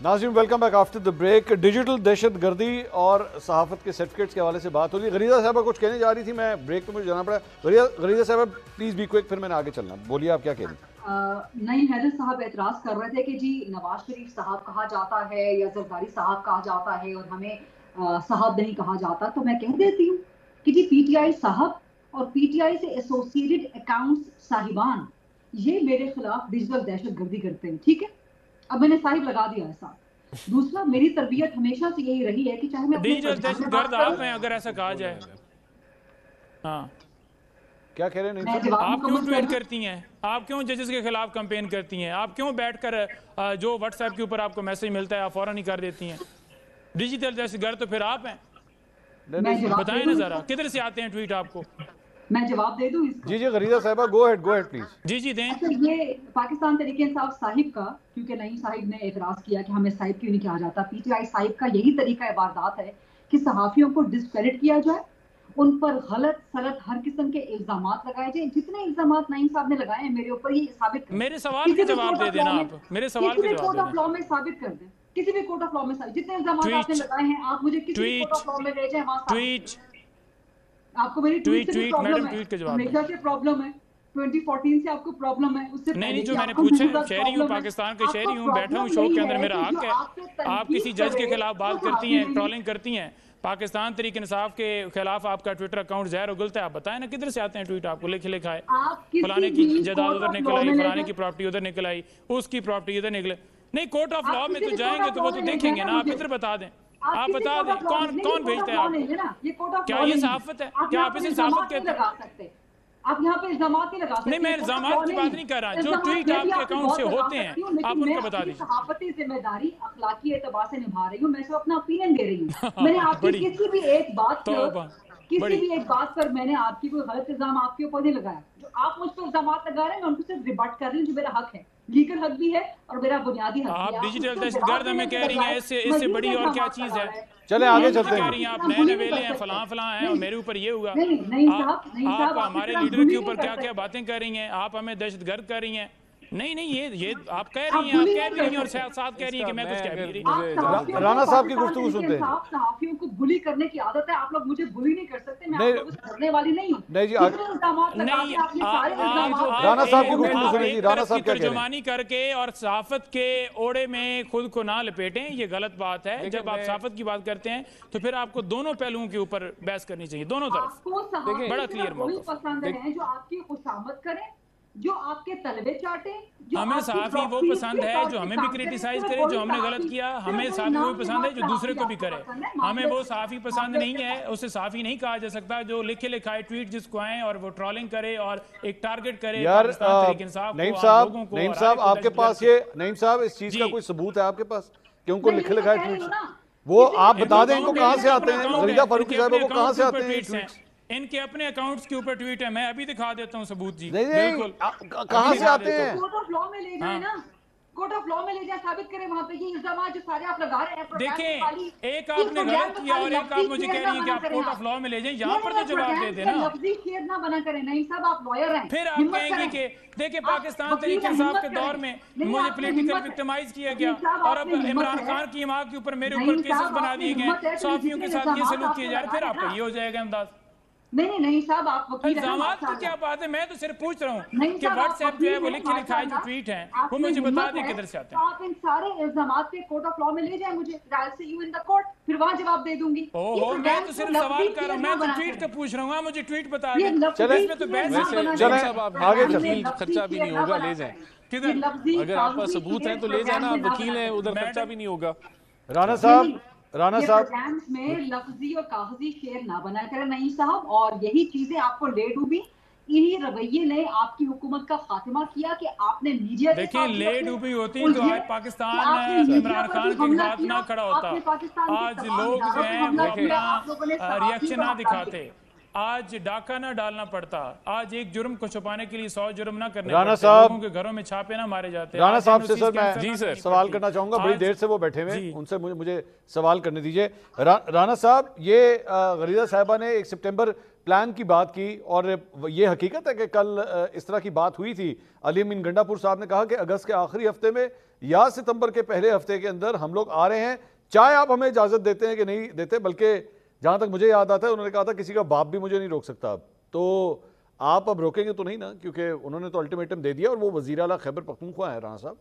Nazim welcome back after the break digital दहशत गर्दी और सहाफत के सर्टिफिकेट्स के हवाले से बात हो रही है। गरीदा साहबा कुछ कहने जा रही थी, मैं ब्रेक तो मुझे जाना पड़ा। गरीदा गरीदा साहबा प्लीज़ बी क्विक फिर मैंने आगे चलना। बोलिए, आप क्या कह रही हैं? नहीं, हैदर साहब एतराज़ कर रहे थे कि जी, नवाज़ शरीफ साहब कहा जाता है या जरदारी साहब कहा जाता है और हमें साहब नहीं कहा जाता। तो मैं कह देती हूँ कि जी, पीटीआई साहब और पीटीआई से एसोसिएटेड अकाउंट्स साहिबान, ये मेरे खिलाफ डिजिटल दहशत गर्दी करते हैं, ठीक है? अब मैंने साहिब लगा दिया है साहब दूसरा मेरी तरबियत हमेशा से यही रही है कि चाहे मैं आप हैं अगर ऐसा कहा जाए। हाँ। क्या कह रहे हैं सर? आप क्यों ट्वीट करती हैं? आप क्यों जजेस के खिलाफ कंपेन करती हैं? आप क्यों बैठकर जो व्हाट्सएप के ऊपर आपको मैसेज मिलता है आप फ़ौरन ही कर देती हैं? डिजिटल दहशतगर्द तो फिर आप हैं। बताएँ ना जरा किधर से आते हैं ट्वीट आपको? मैं जवाब दे दूँ इसका? जी जी गरीदा साहबा go ahead go ahead please जी जी दें। अच्छा ये पाकिस्तान तरीके इंसाफ साहिब का क्योंकि नईम साहिब ने एतराज़ किया कि हमें साहिब क्यों नहीं कहा जाता? पीटीआई साहिब का यही तरीका इबारदात है कि सहाफियों को डिस्क्रेडिट किया जाए उन पर गलत सलत हर किस्म के इल्ज़ाम लगाए जाए। जितने इल्ज़ाम नईम साहब ने लगाए हैं मेरे ऊपर ये साबित करें। मेरे सवाल के जवाब दे ऑफ़ देना लॉ में- आप। मेरे सवाल के जवाब कोर्ट दे ऑफ़ देना। लॉ में साबित कर दें। किसी भी कोर्ट ऑफ़ लॉ में साबित जितने इल्ज़ाम आपने लगाए हैं आप मुझे किसी कोर्ट ऑफ़ लॉ में ले जाएँ वहाँ साबित ट्वीट आपको मेरी ट्वीट प्रॉब्लम मैडम, ट्वीट के जवाब हमेशा से प्रॉब्लम है। 2014 से आपको प्रॉब्लम है। उससे नहीं नहीं जो मैंने पूछा शहरी हूँ पाकिस्तान के शहरी हूँ बैठा हूँ शो के अंदर मेरा हक है। आप किसी जज के खिलाफ बात करती हैं ट्रोलिंग करती हैं पाकिस्तान तरीके इंसाफ के खिलाफ आपका ट्विटर अकाउंट जहर उगलता है। आप बताएँ ना किधर से आते हैं ट्वीट आपको? लिखे लिखा है फलाने की court उधर निकल आई फलाने की प्रॉपर्टी उधर निकल आई उसकी प्रॉपर्टी इधर निकले। नहीं कोर्ट ऑफ़ लॉ में तो जाएँगे तो वो तो देखेंगे ना आप इधर बता दें? आप बता दें कौन कौन भेजता है है क्या ये है। सहाफत है? क्या आप इसे सहाफत कहते हैं? आप यहाँ पे इल्जामात नहीं लगा सकते नहीं, मैं इल्जामात की बात नहीं कर रहा। जो भी आपके account से होते हैं, हूँ, आप उनका बता दीजिए। सहाफती ज़िम्मेदारी अखलाकी एतबार से निभा रही हूँ मैं सिर्फ़ अपना ओपिनियन दे रही हूँ मैंने आपकी किसी भी एक बात पर किसी भी एक बात पर मैंने आपकी कोई गलत इल्ज़ाम आपके ऊपर नहीं लगाया जो आप मुझ पर इल्ज़ाम लगा रहे हैं मैं उनको सिर्फ़ रिबट कर रही हूँ जो मेरा हक है लीगल हक भी है और मेरा बुनियादी हक आप डिजिटल दहशतगर्द हमें कह रही हैं, इससे- इससे बड़ी और क्या चीज़ है? चले आगे चलते कह हैं। रही हैं आप नए नवेले हैं फलां फलां हैं और मेरे ऊपर ये हुआ। नहीं, नहीं आप- साहब, नहीं साहब, आप हमारे लीडर के ऊपर क्या क्या बातें कर रही हैं? आप हमें दहशतगर्द कर रही हैं। नहीं नहीं ये ये आप कह रही हैं आप कह भी रही हैं और साथ साथ कह रही हैं कि मैं कुछ कह भी नहीं रही राणा साहब की गुफ्तगू सुनते हैं। सहाफियों को बुली करने की आदत है आप लोग मुझे बुली नहीं कर सकते मैं। आप डरने वाली नहीं हूँ नहीं जी, नहीं आप- सारे आप- राणा साहब की गुफ्तगू जी, राणा साहब की क्या कह रहे हैं? तर्जुमानी करके और सहाफत के ओड़े में खुद को ना लपेटें ये गलत बात है जब आप सहाफत की बात करते हैं तो फिर आपको दोनों पहलुओं के ऊपर बहस करनी चाहिए दोनों तरफ़ बड़ा क्लियर मौक़िफ़। पसंद है जो आपकी खुशामद करे जो आपके तलबे चाटे जो हमें सहाफी वो पसंद है जो हमें भी क्रिटिसाइज करे जो हमने गलत किया हमें सहाफी वो पसंद है जो दूसरे को भी करे। हमें वो से- सहाफी पसंद नहीं है उसे सहाफी नहीं कहा जा सकता जो लिखे लिखाए ट्वीट जिसको आए और वो ट्रोलिंग करे और एक टारगेट करे यार नईम साहब नईम साहब आपके पास ये नईम साहब इस चीज़ का कोई सबूत है आपके पास? कि उनको लिखे लिखाए ट्वीट वो आप बता दें इनको कहाँ से आते हैं? फारूकी साहब वो कहाँ से आते हैं हैं। इनके अपने अकाउंट्स के ऊपर ट्वीट है। मैं अभी दिखा देता हूँ सबूत जी। नहीं नहीं बिल्कुल। कहाँ से आते हैं? कोर्ट ऑफ़ लॉ में ले जाए हाँ। ना। कोर्ट ऑफ़ लॉ में ले जाए साबित करें वहाँ पे ये इल्ज़ाम जो सारे आप लगा रहे हैं देखें एक आपने गलत किया और एक आप मुझे कह रही हैं कि आप कोर्ट ऑफ़ लॉ में ले जाएँ यहाँ पर तो जवाब दे देना। लफ्जी शेर ना बना करें नहीं साहब आप लॉयर हैं। फिर आप कहेंगे कि देखिए पाकिस्तान तरीके हैं, इंसाफ के दौर में मुझे पॉलिटिकल विक्टिमाइज किया गया और अब इमरान खान की माँ के ऊपर मेरे ऊपर केसेस बना दिए गए है। साफियों के साथ ये सलूक किए जा रहे फिर लगाए आपका ये हो जाएगा इमदाद नहीं नहीं साहब आप वकील ना, की क्या बात है? मैं तो सिर्फ़ पूछ रहा हूँ कि व्हाट्सएप जो है वो लिखे लिखाए जो ट्वीट हैं वो मुझे बता दें किधर से आते तो हैं? आप इन सारे इल्जामात पे कोर्ट ऑफ़ लॉ में ले जाए मुझे I see you in the court फिर वहाँ जवाब दे दूँगी। ओहो मैं तो सिर्फ़ सवाल कर रहा हूँ मैं तो ट्वीट। का पूछ रहा हूँ आप मुझे ट्वीट बता दें। चले- इसमें तो बहस आगे खर्चा भी नहीं होगा, ले जाएँ। किधर? अगर आपका सबूत है तो ले जाना आप ना वकील हैं उधर खर्चा भी नहीं होगा। राणा साहब। राणा साहब? में लफ्जी और कागज़ी शेर ना बना करें नहीं साहब और यही चीज़ें आपको लेट डूबी। इन्हीं रवैये ने आपकी हुकूमत का खात्मा किया कि आपने मीडिया देखिए लेट हुई ले डूबी होती तो आज पाकिस्तान इमरान खान के खिलाफ ना खड़ा होता। आज लोग जो हैं रिएक्शन ना दिखाते। आज डाका ना डालना पड़ता। आज एक जुर्म को छुपाने के लिए सौ जुर्म ना करने राणा साहब- के घरों में छापे ना मारे जाते। राणा साहब से सर मैं जी सर, सवाल करना चाहूँगा बड़ी देर से वो बैठे हुए उनसे मुझे मुझे सवाल करने दीजिए। रा, राणा साहब ये गरीदा साहिबा ने एक सितंबर प्लान की बात की और ये हकीकत है कि कल इस तरह की बात हुई थी। अली अमीन गंडापुर साहब ने कहा कि अगस्त के आखिरी हफ़्ते में या सितंबर के पहले हफ़्ते के अंदर हम लोग आ रहे हैं। चाहे आप हमें इजाज़त देते हैं कि नहीं देते बल्कि जहाँ तक मुझे याद आता है उन्होंने कहा था किसी का बाप भी मुझे नहीं रोक सकता। अब तो आप अब रोकेंगे तो नहीं ना क्योंकि उन्होंने तो अल्टीमेटम दे दिया और वो वज़ीर अला खैबर पख्तूनख्वा है राणा साहब।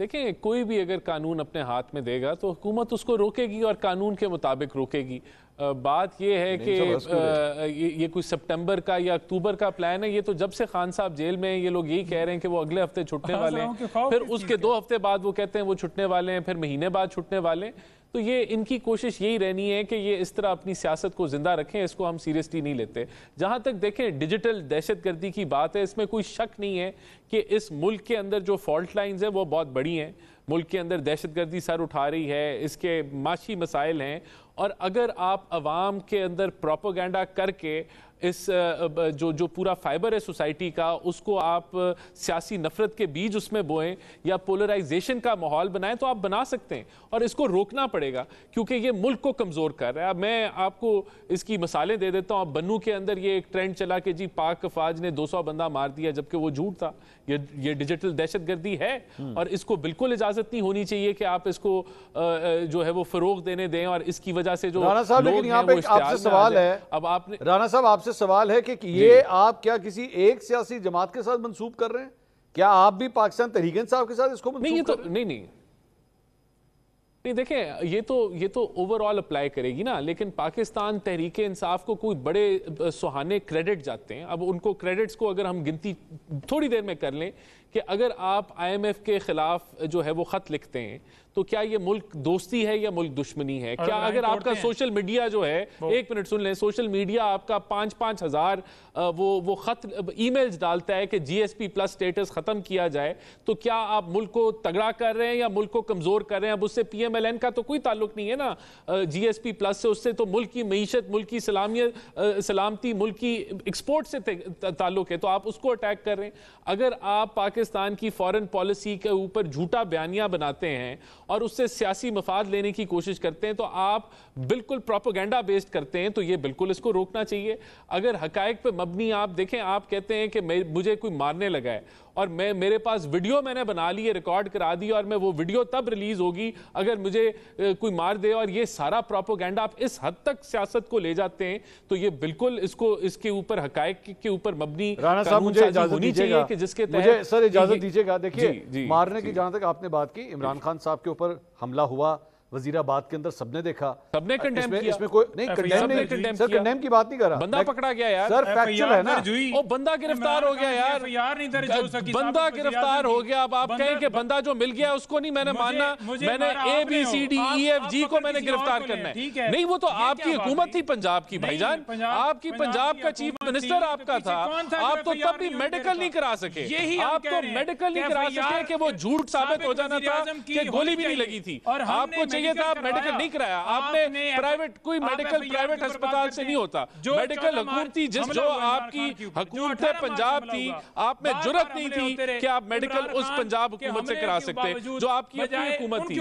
देखें कोई भी अगर कानून अपने हाथ में देगा तो हुकूमत उसको रोकेगी और कानून के मुताबिक रोकेगी। बात यह है कि ये, ये कोई सितंबर का या अक्टूबर का प्लान है ये तो जब से खान साहब जेल में हैं ये लोग यही कह रहे हैं कि वो अगले हफ़्ते छुटने वाले हैं। फिर उसके दो हफ़्ते बाद वो कहते हैं वो छुटने वाले हैं फिर महीने बाद छुटने वाले हैं। तो ये इनकी कोशिश यही रहनी है कि ये इस तरह अपनी सियासत को ज़िंदा रखें, इसको हम सीरियसली नहीं लेते। जहाँ तक देखें, डिजिटल दहशतगर्दी की बात है, इसमें कोई शक नहीं है कि इस मुल्क के अंदर जो फॉल्ट लाइंस हैं, वो बहुत बड़ी हैं। मुल्क के अंदर दहशतगर्दी सर उठा रही है, इसके माशी मसाइल हैं। और अगर आप आवाम के अंदर प्रोपोगंडा करके इस जो जो पूरा फाइबर है सोसाइटी का उसको आप सियासी नफरत के बीज उसमें बोएँ या पोलराइजेशन का माहौल बनाएँ तो आप बना सकते हैं और इसको रोकना पड़ेगा क्योंकि ये मुल्क को कमज़ोर कर रहा है। अब मैं आपको इसकी मिसालें दे देता हूँ। अब बन्नू के अंदर ये एक ट्रेंड चला कि जी पाक अफवाज ने 200 बंदा मार दिया जबकि वो झूठ था। ये ये डिजिटल दहशतगर्दी है और इसको बिल्कुल इजाज़त नहीं होनी चाहिए कि आप इसको जो है वो फ़रोग देने दें और इसकी वजह से जो राणा साहब लेकिन यहाँ पे आपसे सवाल है। अब आपने राणा साहब आपसे सवाल है कि कि ये आप क्या किसी एक सियासी जमात के साथ मंसूब कर रहे हैं? क्या आप भी पाकिस्तान तहरीकन साहब के साथ इसको नहीं ये तो नहीं नहीं। नहीं देखें ये तो ये तो ओवरऑल अप्लाई करेगी ना लेकिन पाकिस्तान तहरीक इंसाफ को कोई बड़े सुहाने क्रेडिट जाते हैं। अब उनको क्रेडिट्स को अगर हम गिनती थोड़ी देर में कर लें कि अगर आप आईएमएफ के खिलाफ जो है वो खत लिखते हैं तो क्या ये मुल्क दोस्ती है या मुल्क दुश्मनी है? क्या अगर आपका सोशल मीडिया जो है एक मिनट सुन लें सोशल मीडिया आपका पाँच पाँच हज़ार वो वो खत ईमेल्स डालता है कि जीएसपी प्लस स्टेटस खत्म किया जाए तो क्या आप मुल्क को तगड़ा कर रहे हैं या मुल्क को कमज़ोर कर रहे हैं? अब उससे पीएमएलएन का तो कोई ताल्लुक नहीं है ना। जीएसपी प्लस से उससे तो मुल्क की मीशत मुल्क की सलामियत सलामती मुल्क की एक्सपोर्ट से ताल्लुक है तो आप उसको अटैक कर रहे हैं। अगर आप पाकिस्तान की फॉरेन पॉलिसी के ऊपर झूठा बयानियाँ बनाते हैं और उससे सियासी मफाद लेने की कोशिश करते हैं तो आप बिल्कुल प्रोपोगेंडा बेस्ड करते हैं तो ये बिल्कुल इसको रोकना चाहिए। अगर हकायक पर मबनी आप देखें, आप कहते हैं कि मुझे कोई मारने लगा है। और मैं मेरे पास वीडियो मैंने बना ली है रिकॉर्ड करा दी और मैं वो वीडियो तब रिलीज़ होगी अगर मुझे कोई मार दे और ये सारा प्रोपोगंडा आप इस हद तक सियासत को ले जाते हैं तो ये बिल्कुल इसको इसके ऊपर हकायक के ऊपर मबनी राणा साहब मुझे इजाज़त होनी दीजिएगा। चाहिए कि जिसके मुझे सर इजाज़त दीजिएगा। देखिए मारने की जहाँ तक आपने बात की इमरान खान साहब के ऊपर हमला हुआ वजीराबाद के अंदर सबने देखा। सबने condemn इसमें किया। इसमें कोई नहीं कंडेम नहीं। सर कंडेम की बात नहीं कर। रहा बंदा पकड़ा गया यार। सर फैक्चुअल है ना? ओ बंदा गिरफ़्तार हो गया यार। FIR नहीं दर्ज हो सकी। बंदा गिरफ़्तार हो गया। अब आप कहें कि बंदा जो मिल गया उसको नहीं मैंने मानना मैंने। A B C D E F G को मैंने गिरफ़्तार करना है। नहीं वो तो आपकी हुकूमत थी पंजाब की भाईजान। आपकी पंजाब का चीफ मिनिस्टर आपका तो था। आप तो तब भी मेडिकल नहीं करा सके। यही हम आप तो मेडिकल नहीं करा सके कि वो झूठ साबित हो जाना था कि गोली भी नहीं लगी थी और आपको चाहिए था मेडिकल मेडिकल नहीं कराया। आपने प्राइवेट कोई मेडिकल प्राइवेट अस्पताल से नहीं होता। जो मेडिकल हुकूमती जिस जो आपकी हुकूमत 18 पंजाब थी आप में बार नहीं थी कि आप मेडिकल उस पंजाब हुकूमत से करा सकते। जो आपकी अपनी हुकूमत थी।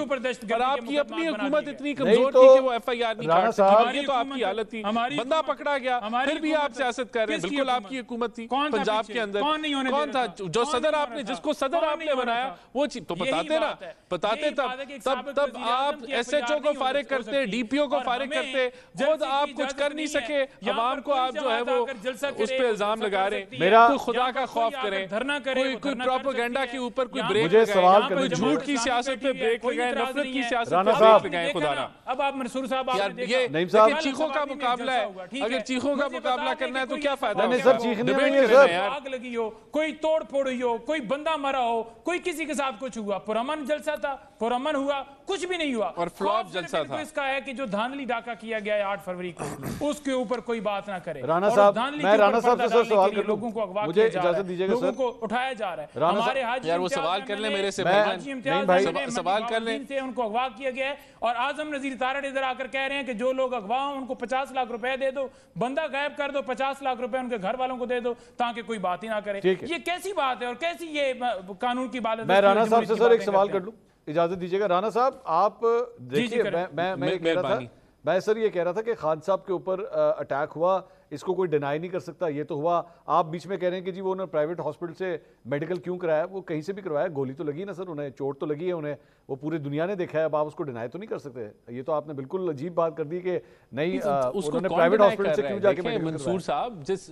के आपकी अपनी हुकूमत इतनी कमज़ोर तो- थी कि वो एफ़ आई आर नहीं काट सकती। ये तो आपकी हालत थी। बंदा पकड़ा गया फिर भी आप सियासत कर रहे हैं। बिल्कुल आपकी हुकूमत थी पंजाब के अंदर। कौन नहीं होने कौन था? जो सदर आपने जिसको सदर आपने बनाया वो चीज़ तो बताते ना बताते है तब तब तब आप एसएचओ FIR को फारिग करते। डीपीओ को फारिग करते खुद आप कुछ कर नहीं सके पर को आप जो है वो उस पर इल्ज़ाम लगा रहे मेरा- खुदा का खौफ करे। धरना करे, कोई प्रोपोगंडा के ऊपर कोई ब्रेक मुझे सवाल कोई झूठ की सियासत पे ब्रेक लगाए नफरत की सियासत पे ब्रेक लगाए खुदा ना, अब आप मंसूर साहब ये। चीखों का मुकाबला है अगर चीखों का मुकाबला करना है तो क्या फ़ायदा सर, चीखने हैं। आग लगी हो कोई तोड़ फोड़ हुई हो कोई बंदा मरा हो कोई किसी के साथ कुछ हुआ पुरमन जलसा था पुरमन हुआ कुछ भी नहीं हुआ और फ्लॉप जलसा था। इसका है कि जो धांधली डाका किया गया है आठ फरवरी को उसके ऊपर कोई बात ना करे राना साहब, मैं राना साहब से सर सवाल कर लूँ। लोगों को अगवा मुझे किया जा रहा इजाज़त दीजिएगा, सर। को उठाया जा रहा है हमारे हाजी यार वो सवाल कर ले मेरे से भाई। सवाल कर ले। मंडी से उनको अगवा किया गया है और आज़म नजीर तारड़ इधर आकर कह रहे हैं कि जो लोग अगवा हों उनको पचास लाख रुपए दे दो बंदा गायब कर दो पचास लाख रुपए उनके घर वालों को दे दो ताकि कोई बात ही ना करे ये कैसी बात है और कैसी ये कानून की बात है मैं राना साहब से सर एक सवाल कर। लूँ इजाज़त दीजिएगा। राना साहब आप देखिए मैं मैं मैं ये कह रहा था मैं सर ये कह रहा था कि खान साहब के ऊपर अटैक हुआ इसको कोई डिनाई नहीं कर सकता ये तो हुआ। आप बीच में कह रहे हैं कि जी वो उन्होंने प्राइवेट हॉस्पिटल से मेडिकल क्यों कराया? वो कहीं से भी करवाया गोली तो लगी ना सर उन्हें चोट तो लगी है उन्हें वो पूरी दुनिया ने देखा है अब आप उसको डिनाई तो नहीं कर सकते। ये तो आपने बिल्कुल अजीब बात कर दी कि नहीं उसको उन्होंने प्राइवेट हॉस्पिटल से क्यों जाके मंसूर साहब जिस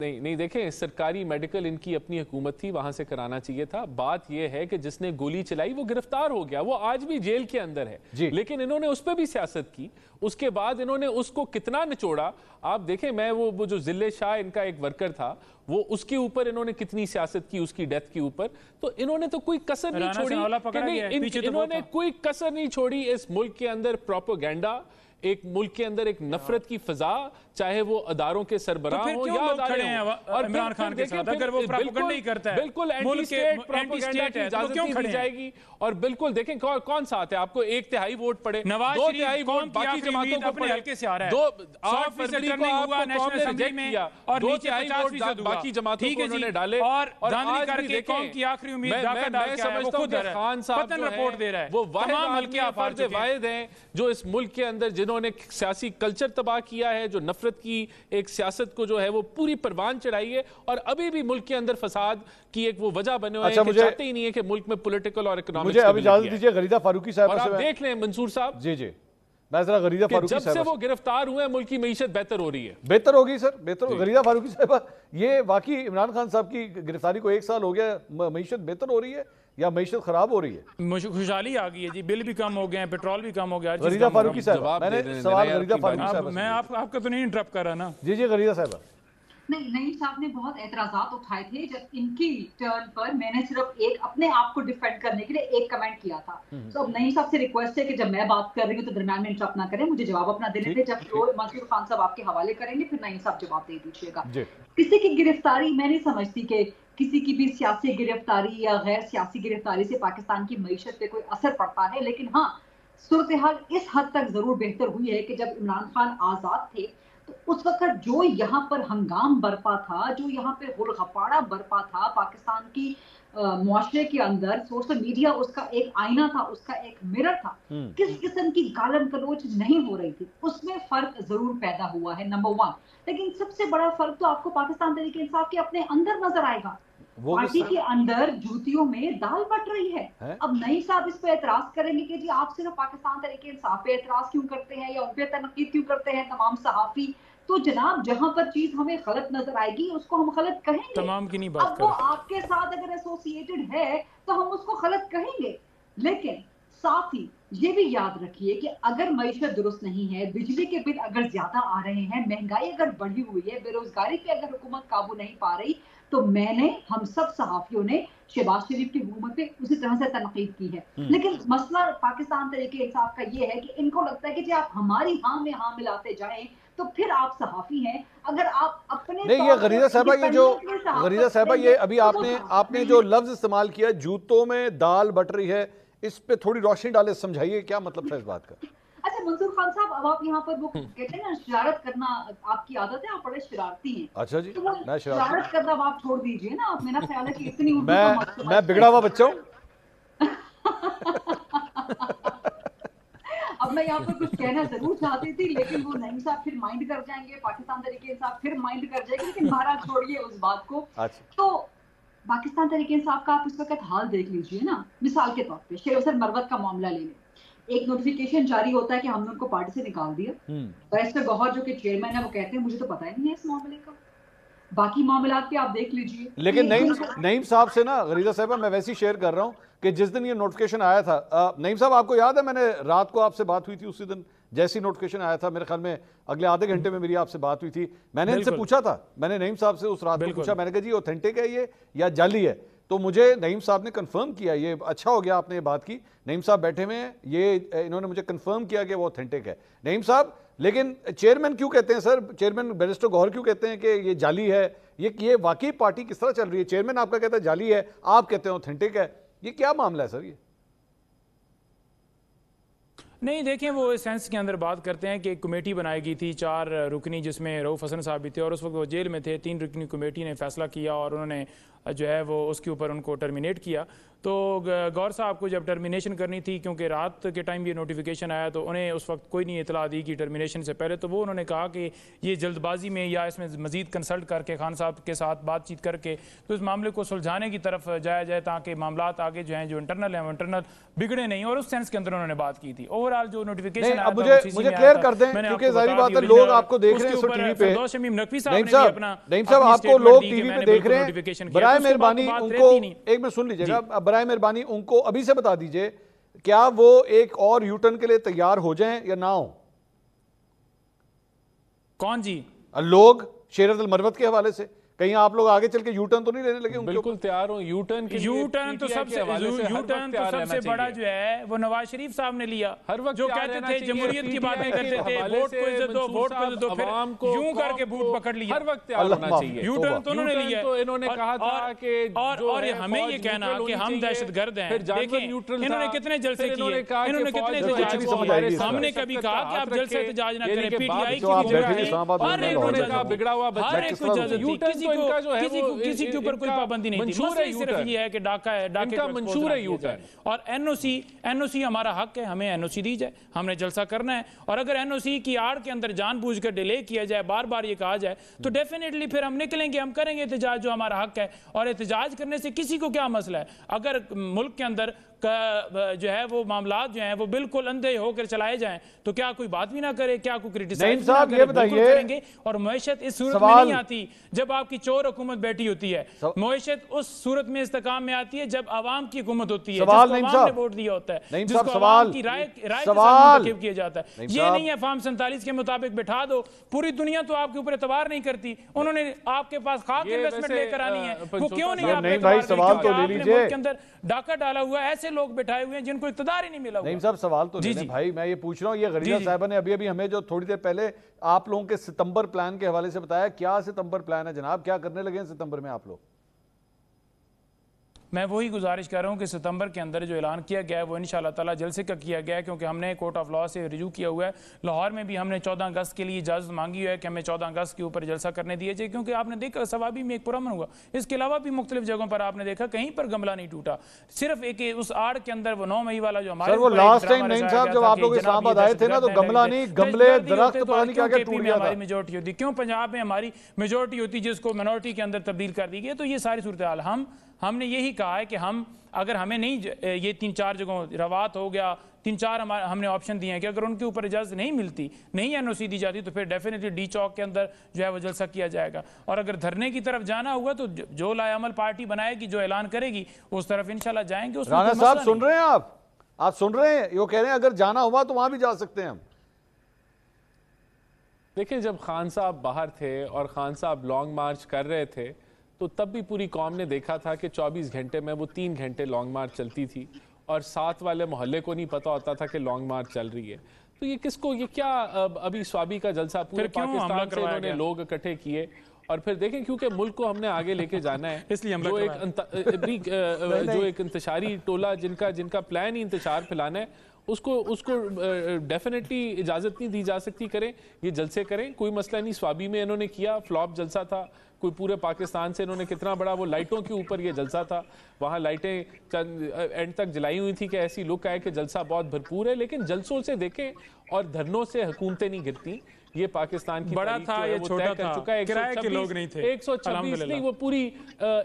नहीं नहीं देखें सरकारी मेडिकल इनकी अपनी हुकूमत थी वहाँ से कराना चाहिए था। बात यह है कि जिसने गोली चलाई वो गिरफ़्तार हो गया। वो आज भी जेल के अंदर। है। लेकिन इन्होंने उस पर भी सियासत की। उसके बाद इन्होंने उसको कितना निचोड़ा आप देखें मैं वो वो जो ज़िले शाह इनका एक वर्कर था वो उसके ऊपर इन्होंने कितनी सियासत की उसकी डेथ के ऊपर। तो इन्होंने तो कोई कसर नहीं छोड़ी नहीं, इन- तो इन्होंने कोई कसर नहीं छोड़ी इस मुल्क के अंदर प्रोपोगेंडा एक मुल्क के अंदर एक नफरत की फिजा चाहे वो अदारों के सरबराह तो हो या अदारे खड़े हैं और इमरान खान के साथ? अगर वो प्रोपेगेंडा ही करता है, बिल्कुल एंटी स्टेट प्रोपेगेंडा की है, तो इजाज़त क्यों नहीं दी जाएगी और बिल्कुल देखें कौन कौन सा आता है आपको एक तिहाई वोट पड़े नवाज़ दो तिहाई वोट बाकी जमातों को अपने हल्के से आ रहा है। दो आठ फ़ीसद फरवरी को हुआ आपको नेशनल कौम ने असेंबली रिजेक्ट किया और दो तिहाई वोट बाकी जमातों को। उन्होंने डाले और धांधली करके कौम की आखिरी उम्मीद डाका डाल के वो खुद खान साहब रिपोर्ट दे रहा है। वो वाहिद हल्के हैं। वाहिद हैं जो इस मुल्क के अंदर जिन्होंने सियासी कल्चर तबाह किया है जो नफरत की एक सियासत को जो है वो पूरी परवान चढ़ाई है और अभी भी मुल्क के अंदर फसाद की एक वो वजह बने हुए अच्छा, हैं चाहते ही नहीं है कि मुल्क में पॉलिटिकल और इकोनॉमिक मुझे अब इजाज़त दीजिए गरीदा फारूकी साहब आप देख लें मंसूर साहब जी जी। मैं जरा गरीदा फारूकी जब से वो गिरफ़्तार हुए हैं मुल्क की मीशत बेहतर हो रही है। बेहतर होगी सर बेहतर गरीदा फारूकी साहब ये वाकई इमरान खान साहब की गिरफ्तारी को एक साल हो गया मीशत बेहतर हो रही है। या मीशत खराब हो रही है? मुझ- खुशहाली आ गई है जी बिल भी कम हो गए हैं पेट्रोल भी कम हो गया गरीदा हो। फारूकी साहब मैंने सवाल गरीदा फारूकी साहब मैं आप, आपका तो नहीं इंटरप्ट कर रहा ना। जी जी गरीदा साहब नहीं नईम साहब ने बहुत एतराजात उठाए थे जब इनकी टर्न पर मैंने सिर्फ़ एक अपने आप को डिफेंड करने के लिए एक कमेंट किया था। तो अब नईम साहब से रिक्वेस्ट है कि जब मैं बात कर रही हूँ तो दरम्यान में इंटरप्ट ना करें मुझे जवाब अपना देने थे जब मंसूर खान साहब आपके हवाले करेंगे फिर नईम साहब जवाब दे दीजिएगा। किसी की गिरफ्तारी मैं नहीं समझती कि किसी की भी सियासी गिरफ्तारी या गैर सियासी गिरफ्तारी से पाकिस्तान की मीशत पे कोई असर पड़ता है। लेकिन हाँ सूरत हाल इस हद तक ज़रूर बेहतर हुई है कि जब इमरान खान आज़ाद थे तो उस वक्त जो यहाँ पर हंगाम बरपा था जो यहाँ पे गुलगपाड़ा बरपा था पाकिस्तान की मुआशरे के अंदर सोशल मीडिया उसका एक आईना था उसका एक मिरर था हम्म। किस किस्म की गालम गलोच नहीं हो रही थी उसमें फ़र्क ज़रूर पैदा हुआ है नंबर वन लेकिन सबसे बड़ा फ़र्क तो आपको पाकिस्तान तरीके इंसाफ के अपने अंदर नज़र आएगा। पार्टी के अंदर जूतियों में दाल बट रही है। है? अब नई साहब इस पे एतराज़ करेंगे कि जी आप सिर्फ़ पाकिस्तान तरीके इंसाफ पे एतराज़ क्यों करते हैं या उन पे तनकीद क्यों करते हैं तमाम सहाफी? तो जनाब जहाँ पर चीज़ हमें गलत नज़र आएगी उसको हम गलत कहेंगे। तमाम की नहीं बात अब वो आपके साथ अगर एसोसिएटेड है तो हम उसको गलत कहेंगे। लेकिन साथ ही ये भी याद रखिए कि अगर मीशत दुरुस्त नहीं है बिजली के बिल अगर ज़्यादा आ रहे हैं महँगाई अगर बढ़ी हुई है बेरोजगारी पे अगर हुकूमत काबू नहीं पा रही तो मैंने हम सब सहाफियों ने शहबाज शरीफ की हुकूमत पे उसी तरह से तनकीद की है। लेकिन मसला पाकिस्तान तरीके इंसाफ का ये है कि इनको लगता है कि जी आप हमारी हाँ में हाँ मिलाते जाएँ तो फिर आप सहाफी हैं। अगर आप अपने नहीं ये गरीदा साहबा ये जो गरीदा साहबा ये अभी तो आपने आपने जो लफ्ज इस्तेमाल किया जूतों में दाल बट रही है इस पे थोड़ी रोशनी डाले समझाइए क्या मतलब था इस बात का? अच्छा मंसूर खान साहब अब आप यहाँ पर वो कहते हैं ना शरारत करना आपकी आदत है आप बड़े शरारती हैं। अच्छा जी तो मैं शरारत शरारत करना आप छोड़ दीजिए ना आप मेरा ख्याल है कि इतनी मैं मैं बिगड़ा हुआ बच्चा हूँ। अब मैं यहाँ पर कुछ कहना ज़रूर चाहती थी लेकिन वो नईम साहब फिर माइंड कर जाएँगे पाकिस्तान तरीके इंसाफ फिर माइंड कर जाएँगे लेकिन महाराज छोड़िए उस बात को। अच्छा। तो पाकिस्तान तरीके इंसाफ का आप इस वक्त हाल देख लीजिए ना मिसाल के तौर पे शेर हसन मरवत का मामला ले लें। एक नोटिफिकेशन जारी होता है कि हमने उनको पार्टी से निकाल दिया। हम्म। बैरिस्टर गौहर जो कि चेयरमैन है वो कहते हैं मुझे तो पता ही नहीं है इस मामले का। बाकी मामला पे आप देख लीजिए। लेकिन नईम नईम साहब से ना गरीजा साहबा मैं वैसे ही शेयर कर रहा हूँ कि जिस दिन ये नोटिफिकेशन आया था नईम साहब आपको याद है मैंने रात को आपसे बात हुई थी उसी दिन जैसी नोटिफिकेशन आया था मेरे ख्याल में अगले आधे घंटे में मेरी आपसे बात हुई थी। मैंने इनसे पूछा था मैंने नईम साहब से उस रात को बिल्कुल। पूछा मैंने कहा जी ऑथेंटिक है ये या जाली है? तो मुझे नईम साहब ने कंफर्म किया, ये अच्छा हो गया आपने ये बात की। नईम साहब बैठे हुए हैं, ये इन्होंने मुझे कंफर्म किया कि वो ऑथेंटिक है। नईम साहब, लेकिन चेयरमैन क्यों कहते हैं सर चेयरमैन बैरिस्टर गौहर क्यों कहते हैं कि ये जाली है? ये ये वाकई पार्टी किस तरह चल रही है? चेयरमैन आपका कहता है जाली है, आप कहते हैं ऑथेंटिक है। ये क्या मामला है सर ये? नहीं, देखें, वो इस सेंस के अंदर बात करते हैं कि एक कमेटी बनाई गई थी, चार रुकनी जिसमें रऊफ हसन साहब भी थे और उस वक्त वो जेल में थे। तीन रुकनी कमेटी ने फैसला किया और उन्होंने जो है वो उसके ऊपर उनको टर्मिनेट किया तो गौर साहब को जब टर्मिनेशन करनी थी क्योंकि रात के टाइम ये नोटिफिकेशन आया तो उन्हें उस वक्त कोई नहीं इतला दी कि टर्मिनेशन से पहले तो वो उन्होंने कहा कि ये जल्दबाजी में या इसमें मजीद कंसल्ट करके खान साहब के साथ बातचीत करके तो इस मामले को सुलझाने की तरफ़ जाया जाए ताकि मामला आगे जो हैं जो इंटरनल हैं वो इंटरनल बिगड़े नहीं और उस सेंस के अंदर उन्होंने बात की थी ओवरऑल जो नोटिफिकेशन अब मुझे- मुझे था। कर दें, मैंने क्योंकि ज़ाहिर बात है, लोग आपको देख रहे हैं उसके इस वक्त ऊपर टीवी पे। शमीम नकवी साहब ने अपना नईम साहब आपको लोग टीवी पे देख रहे हैं किया। बराए मेहरबानी तो उनको एक मिनट सुन लीजिएगा। बराए मेहरबानी उनको अभी से बता दीजिए क्या वो एक और यूटर्न के लिए तैयार हो जाएँ या ना हो? कौन जी? लोग शेरत मरवत के हवाले से। कहीं आप लोग आगे चल के यूटर्न तो नहीं लेने लगे बिल्कुल तैयार हूँ यू टर्न यू टर्न तो सबसे यू टर्न तो सबसे बड़ा जो है वो नवाज़ शरीफ साहब ने लिया हर वक्त जो कहते थे। जमहूरियत की बातें करते थे वोट को इज़्ज़त दो वोट को इज़्ज़त दो फिर यूँ करके को पकड़ लिया। हर वक्त तैयार होना चाहिए। यू टर्न तो उन्होंने लिया। तो इन्होंने और- कहा था कि और और हमें ये कहना कि हम दहशतगर्द हैं। जानवर इन्होंने कितने जलसे किए। कहा कि इन्होंने कितने एहतजाज हमने कभी कहा कि आप जल से रखे, एहतजाज ना करें पीटीआई की जो आप भी बैठे जगह है। इस्लामाबाद में हर एक को। बिगड़ा हुआ बच्चा किस किसी को इनका जो है किसी को किसी के ऊपर कोई पाबंदी नहीं थी। मसला सिर्फ़ ये है कि डाका है डाके को मंशूर है जाए। और एनओसी एनओसी हमारा हक है हमें एनओसी दी जाए हमने जलसा करना है। और अगर एनओसी की आड़ के अंदर जानबूझकर डिले किया जाए बार बार ये कहा जाए तो डेफिनेटली फिर हम निकलेंगे हम करेंगे एहतजाज जो हमारा हक है। और एहतजाज करने से किसी को क्या मसला है? अगर मुल्क के अंदर जो है वो मामला जो हैं वो बिल्कुल अंधे होकर चलाए जाएँ तो क्या कोई बात भी ना करे क्या कोई क्रिटिसाइज साहब, ये बताइए- करेंगे और मैशत इस सूरत में नहीं आती जब आपकी चोर हुकूमत बैठी होती है मैशत उस सूरत में इस्तेकाम में आती है जब आवाम की हुकूमत होती है। वोट दिया होता है जिसको सवाल- की राय राय किया जाता है। ये नहीं है फार्म सैंतालीस के मुताबिक बैठा दो पूरी दुनिया तो आपके ऊपर एतबार नहीं करती उन्होंने आपके पास खाक इन्वेस्टमेंट लेकर आनी है वो क्यों नहीं साहब- आप पे नहीं एतबार भाई, करें? सवाल तो अंदर डाका डाला हुआ है ऐसे लोग बैठाए हुए हैं जिनको इकतदार ही नहीं मिला नहीं साहब सवाल तो जी, जी। भाई मैं ये पूछ रहा हूँ ये गरीबा साहब साहबा ने अभी अभी हमें जो थोड़ी देर पहले आप लोगों के सितंबर प्लान के हवाले से बताया क्या सितंबर प्लान है जनाब? क्या करने लगे हैं सितंबर में आप लोग? मैं वही गुजारिश कर रहा हूँ कि सितंबर के अंदर जो ऐलान किया गया है वो इन ताला जलसे का किया गया है क्योंकि हमने कोर्ट ऑफ़ लॉ से रिजू किया हुआ है। लाहौर में भी हमने चौदह अगस्त के लिए इजाज़त मांगी हुई है कि हमें चौदह अगस्त के ऊपर जलसा करने दिए जाए क्योंकि आपने देखा सवाबी में एक पुरमन हुआ। इसके अलावा भी मुख्तलिफ़ जगहों पर आपने देखा कहीं पर गमला नहीं टूटा। सिर्फ़ एक उस आड़ के अंदर वो नौ मई वाला जो हमारे वो ऊपर एक last ड्रामा time नईम साहब जब आप लोग इस्लामाबाद आए थे ना, तो गमला नहीं, गमले, दरख्त तो पता नहीं क्या क्या टूट गया हमारी मेजोरिटी होती। क्यों? पंजाब में हमारी मेजोरिटी होती जिसको मिनोरिटी के अंदर तब्दील कर दी गई तो ये सारी सूरत हाल। हम हमने यही कहा है कि हम अगर हमें नहीं ये तीन चार जगहों रवात हो गया तीन चार हमारे हमने ऑप्शन दिए हैं कि अगर उनके ऊपर इजाज़त नहीं मिलती नहीं एनओसी दी जाती तो फिर डेफिनेटली डी चौक के अंदर जो है वो जलसा किया जाएगा। और अगर धरने की तरफ़ जाना हुआ तो जो लायामल पार्टी बनाएगी जो ऐलान करेगी उस तरफ़ इंशाल्लाह जाएँगे उसमें राणा साहब सुन रहे हैं आप? आप सुन रहे हैं? यो कह रहे हैं अगर जाना हुआ तो वहाँ भी जा सकते हैं हम। देखिए जब खान साहब बाहर थे और खान साहब लॉन्ग मार्च कर रहे थे तो तब भी पूरी कौम ने देखा था कि 24 घंटे में वो तीन घंटे लॉन्ग मार्च चलती थी। और साथ वाले मोहल्ले को नहीं पता होता था कि लॉन्ग मार्च चल रही है। तो ये किसको ये क्या अभी स्वाबी का जलसा पूरे फिर क्यों हमला पाकिस्तान से करवाया इन्होंने लोग इकट्ठे किए? और फिर देखें क्योंकि मुल्क को हमने आगे लेके जाना है इसलिए हमला जो एक जो एक इंतशारी टोला जिनका जिनका प्लान ही इंतशार फैलाना है उसको उसको डेफिनेटली इजाज़त नहीं दी जा सकती, करें, ये जलसे करें। कोई मसला नहीं, स्वाबी में इन्होंने किया फ्लॉप जलसा था। कोई पूरे पाकिस्तान से इन्होंने कितना बड़ा, वो लाइटों के ऊपर ये जलसा था। वहाँ लाइटें चंद एंड तक जलाई हुई थी कि ऐसी लुक आए कि जलसा बहुत भरपूर है, लेकिन जलसों से देखें और धरनों से हुकूमतें नहीं गिरती। ये पाकिस्तान की बड़ा था, ये छोटा कर था। चुका है। किराए के 126 लोग नहीं थे, 126 नहीं वो पूरी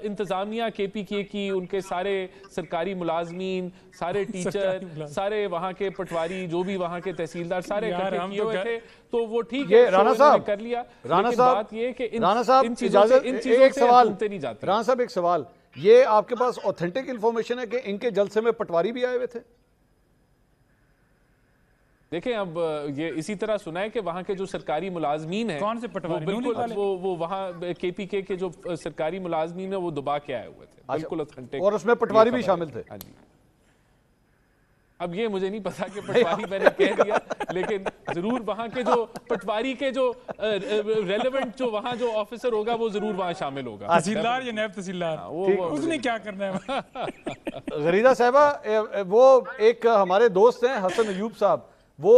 इंतजामिया केपीके की उनके सारे सरकारी मुलाजमीन सारे टीचर सारे वहाँ के पटवारी जो भी वहाँ के तहसीलदार सारे हम किए तो हुए थे। तो वो ठीक है राणा साहब कर लिया राणा साहब बात ये कि इन राणा साहब इन चीज़ों से इजाज़त इन चीज़ों एक सवाल नहीं जाती। राणा साहब एक सवाल। ये आपके पास ऑथेंटिक इंफॉर्मेशन है कि इनके जलसे में पटवारी भी आए हुए थे? देखें अब ये इसी तरह सुना है कि वहाँ के जो सरकारी मुलाजमीन है कौन से वो पटवारी? बिल्कुल वो वो वहाँ केपीके के जो सरकारी मुलाजमीन है वो दुबा के आए हुए थे। बिल्कुल ऑथेंटिक और उसमें पटवारी भी शामिल थे? हाँ जी। अब ये मुझे नहीं पता कि पटवारी मैंने कह दिया लेकिन ज़रूर वहाँ के जो पटवारी के जो रेलेवेंट जो वहाँ जो ऑफिसर होगा वो ज़रूर वहाँ शामिल होगा। तहसीलदार या नायब तहसीलदार? वो- वो- उसने क्या करना है? गरीदा साहबा वो एक हमारे दोस्त हैं हसन अयूब साहब। वो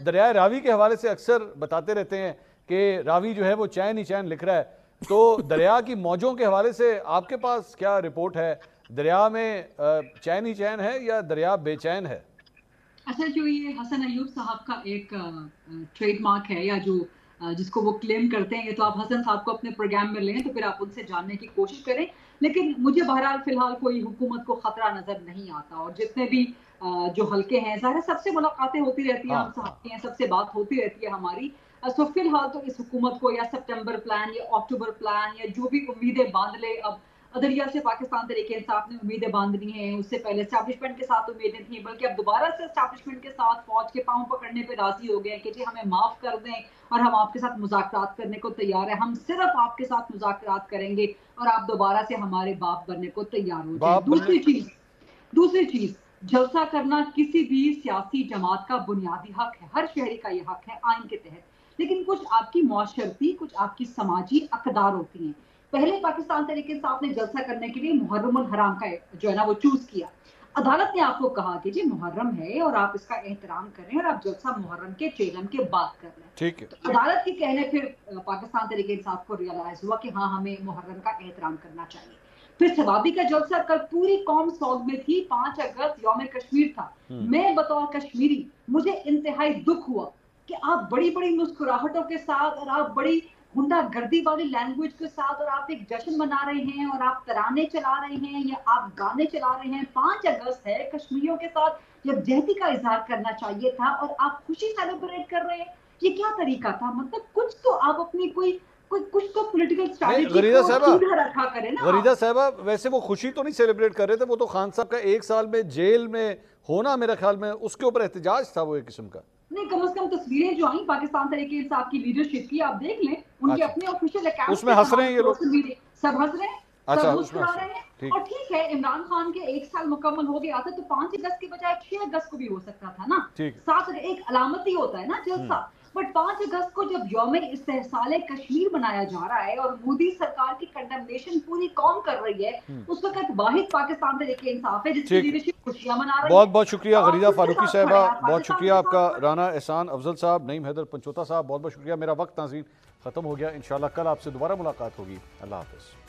दरियाए रावी के हवाले से अक्सर बताते रहते हैं कि रावी जो है वो चैन ही चैन लिख रहा है। तो दरिया की मौजों के हवाले से आपके पास क्या रिपोर्ट है? दरिया में चैन ही चैन है या दरिया बेचैन है? अच्छा जो ये हसन अयूब साहब का एक ट्रेडमार्क है या जो जिसको वो क्लेम करते हैं, ये तो आप हसन साहब को अपने प्रोग्राम में लें तो फिर आप उनसे जानने की कोशिश करें। लेकिन मुझे बहरहाल फ़िलहाल कोई हुकूमत को खतरा नज़र नहीं आता और जितने भी जो हल्के हैं ज़ाहिर सबसे मुलाकातें होती रहती हैं हाँ। हम साहब हैं सबसे बात होती रहती है हमारी। सो फ़िलहाल तो इस हुकूमत को या सितंबर प्लान या अक्टूबर प्लान या जो भी उम्मीदें बाँध ले अब अदरिया से पाकिस्तान तरीके इंसाफ ने उम्मीदें बांधनी हैं उससे पहले एस्टैब्लिशमेंट के साथ उम्मीदें थी बल्कि अब दोबारा से एस्टैब्लिशमेंट के साथ फौज के पाँव पकड़ने पर राज़ी हो गए कि जी हमें माफ़ कर दें और हम आपके साथ मुजाकरात करने को तैयार है। हम सिर्फ़ आपके साथ मुजाकरात करेंगे और आप दोबारा से हमारे बाप बनने को तैयार हो जाए। दूसरी चीज़ दूसरी चीज़ जलसा करना किसी भी सियासी जमात का बुनियादी हक है। हर शहरी का ये हक है आइन के तहत। लेकिन कुछ आपकी मुआशरती कुछ आपकी समाजी अकदार होती हैं। पहले पाकिस्तान तरीके इंसाफ ने जलसा करने के लिए मुहर्रम हराम का जो है ना वो चूज़ किया। अदालत ने आपको कहा कि जी मुहर्रम है और आप इसका एहतराम करें और आप जलसा मुहर्रम के चेलम के बाद कर लें ठीक है। तो अदालत के कहने फिर पाकिस्तान तरीके इंसाफ को रियलाइज़ हुआ कि हाँ हमें मुहर्रम का एहतराम करना चाहिए। फिर सवाबी का जलसा कल पूरी कौम सौग में थी पाँच अगस्त यौम कश्मीर था। मैं बतौर कश्मीरी मुझे इंतहाई दुख हुआ कि आप बड़ी बड़ी मुस्कुराहटों के साथ और आप बड़ी गुंडागर्दी वाली लैंग्वेज के साथ और आप एक जश्न मना रहे हैं और आप तराने चला रहे हैं या आप गाने चला रहे हैं। पाँच अगस्त है कश्मीरियों के साथ यकजहती का इजहार करना चाहिए था और आप खुशी सेलिब्रेट कर रहे हैं। ये क्या तरीका था? मतलब कुछ तो आप अपनी कोई कुछ तो पॉलिटिकल साहबा, वैसे वो खुशी तो नहीं सेलिब्रेट कर रहे थे वो तो खान साहब का एक साल में जेल में होना मेरे ख्याल में उसके ऊपर एहतजाज था वो एक किस्म का नहीं कम से कम तस्वीरें जो आई पाकिस्तान तरीके इंसाफ की लीडरशिप की आप देख लें उनके अच्छा। अपने ऑफिशियल अकाउंट उसमें हंस रहे हैं ये लोग? सब हंस रहे हैं अच्छा, सब उसमें। और ठीक है इमरान खान के एक साल मुकम्मल हो गया था तो पाँच अगस्त के बजाय छह अगस्त को भी हो सकता था ना सात एक अलामती होता है ना जलसा बट पाँच अगस्त को जब यौम इस्तेसाल कश्मीर मनाया जा रहा है और मोदी सरकार की कंडेमनेशन पूरी कौम कर रही है उस वक्त वाहिद पाकिस्तान तरीके इंसाफ है जिसकी लीडरशिप खुशियाँ मना रही बहुत बहुत शुक्रिया गरीदा फारूकी साहबा बहुत शुक्रिया आपका राना एहसान अफजल साहब नईम हैदर पंचोता साहब बहुत बहुत शुक्रिया। मेरा वक्त नाजीन खत्म हो गया। इंशाल्लाह कल आपसे दोबारा मुलाकात होगी। अल्लाह हाफिज़।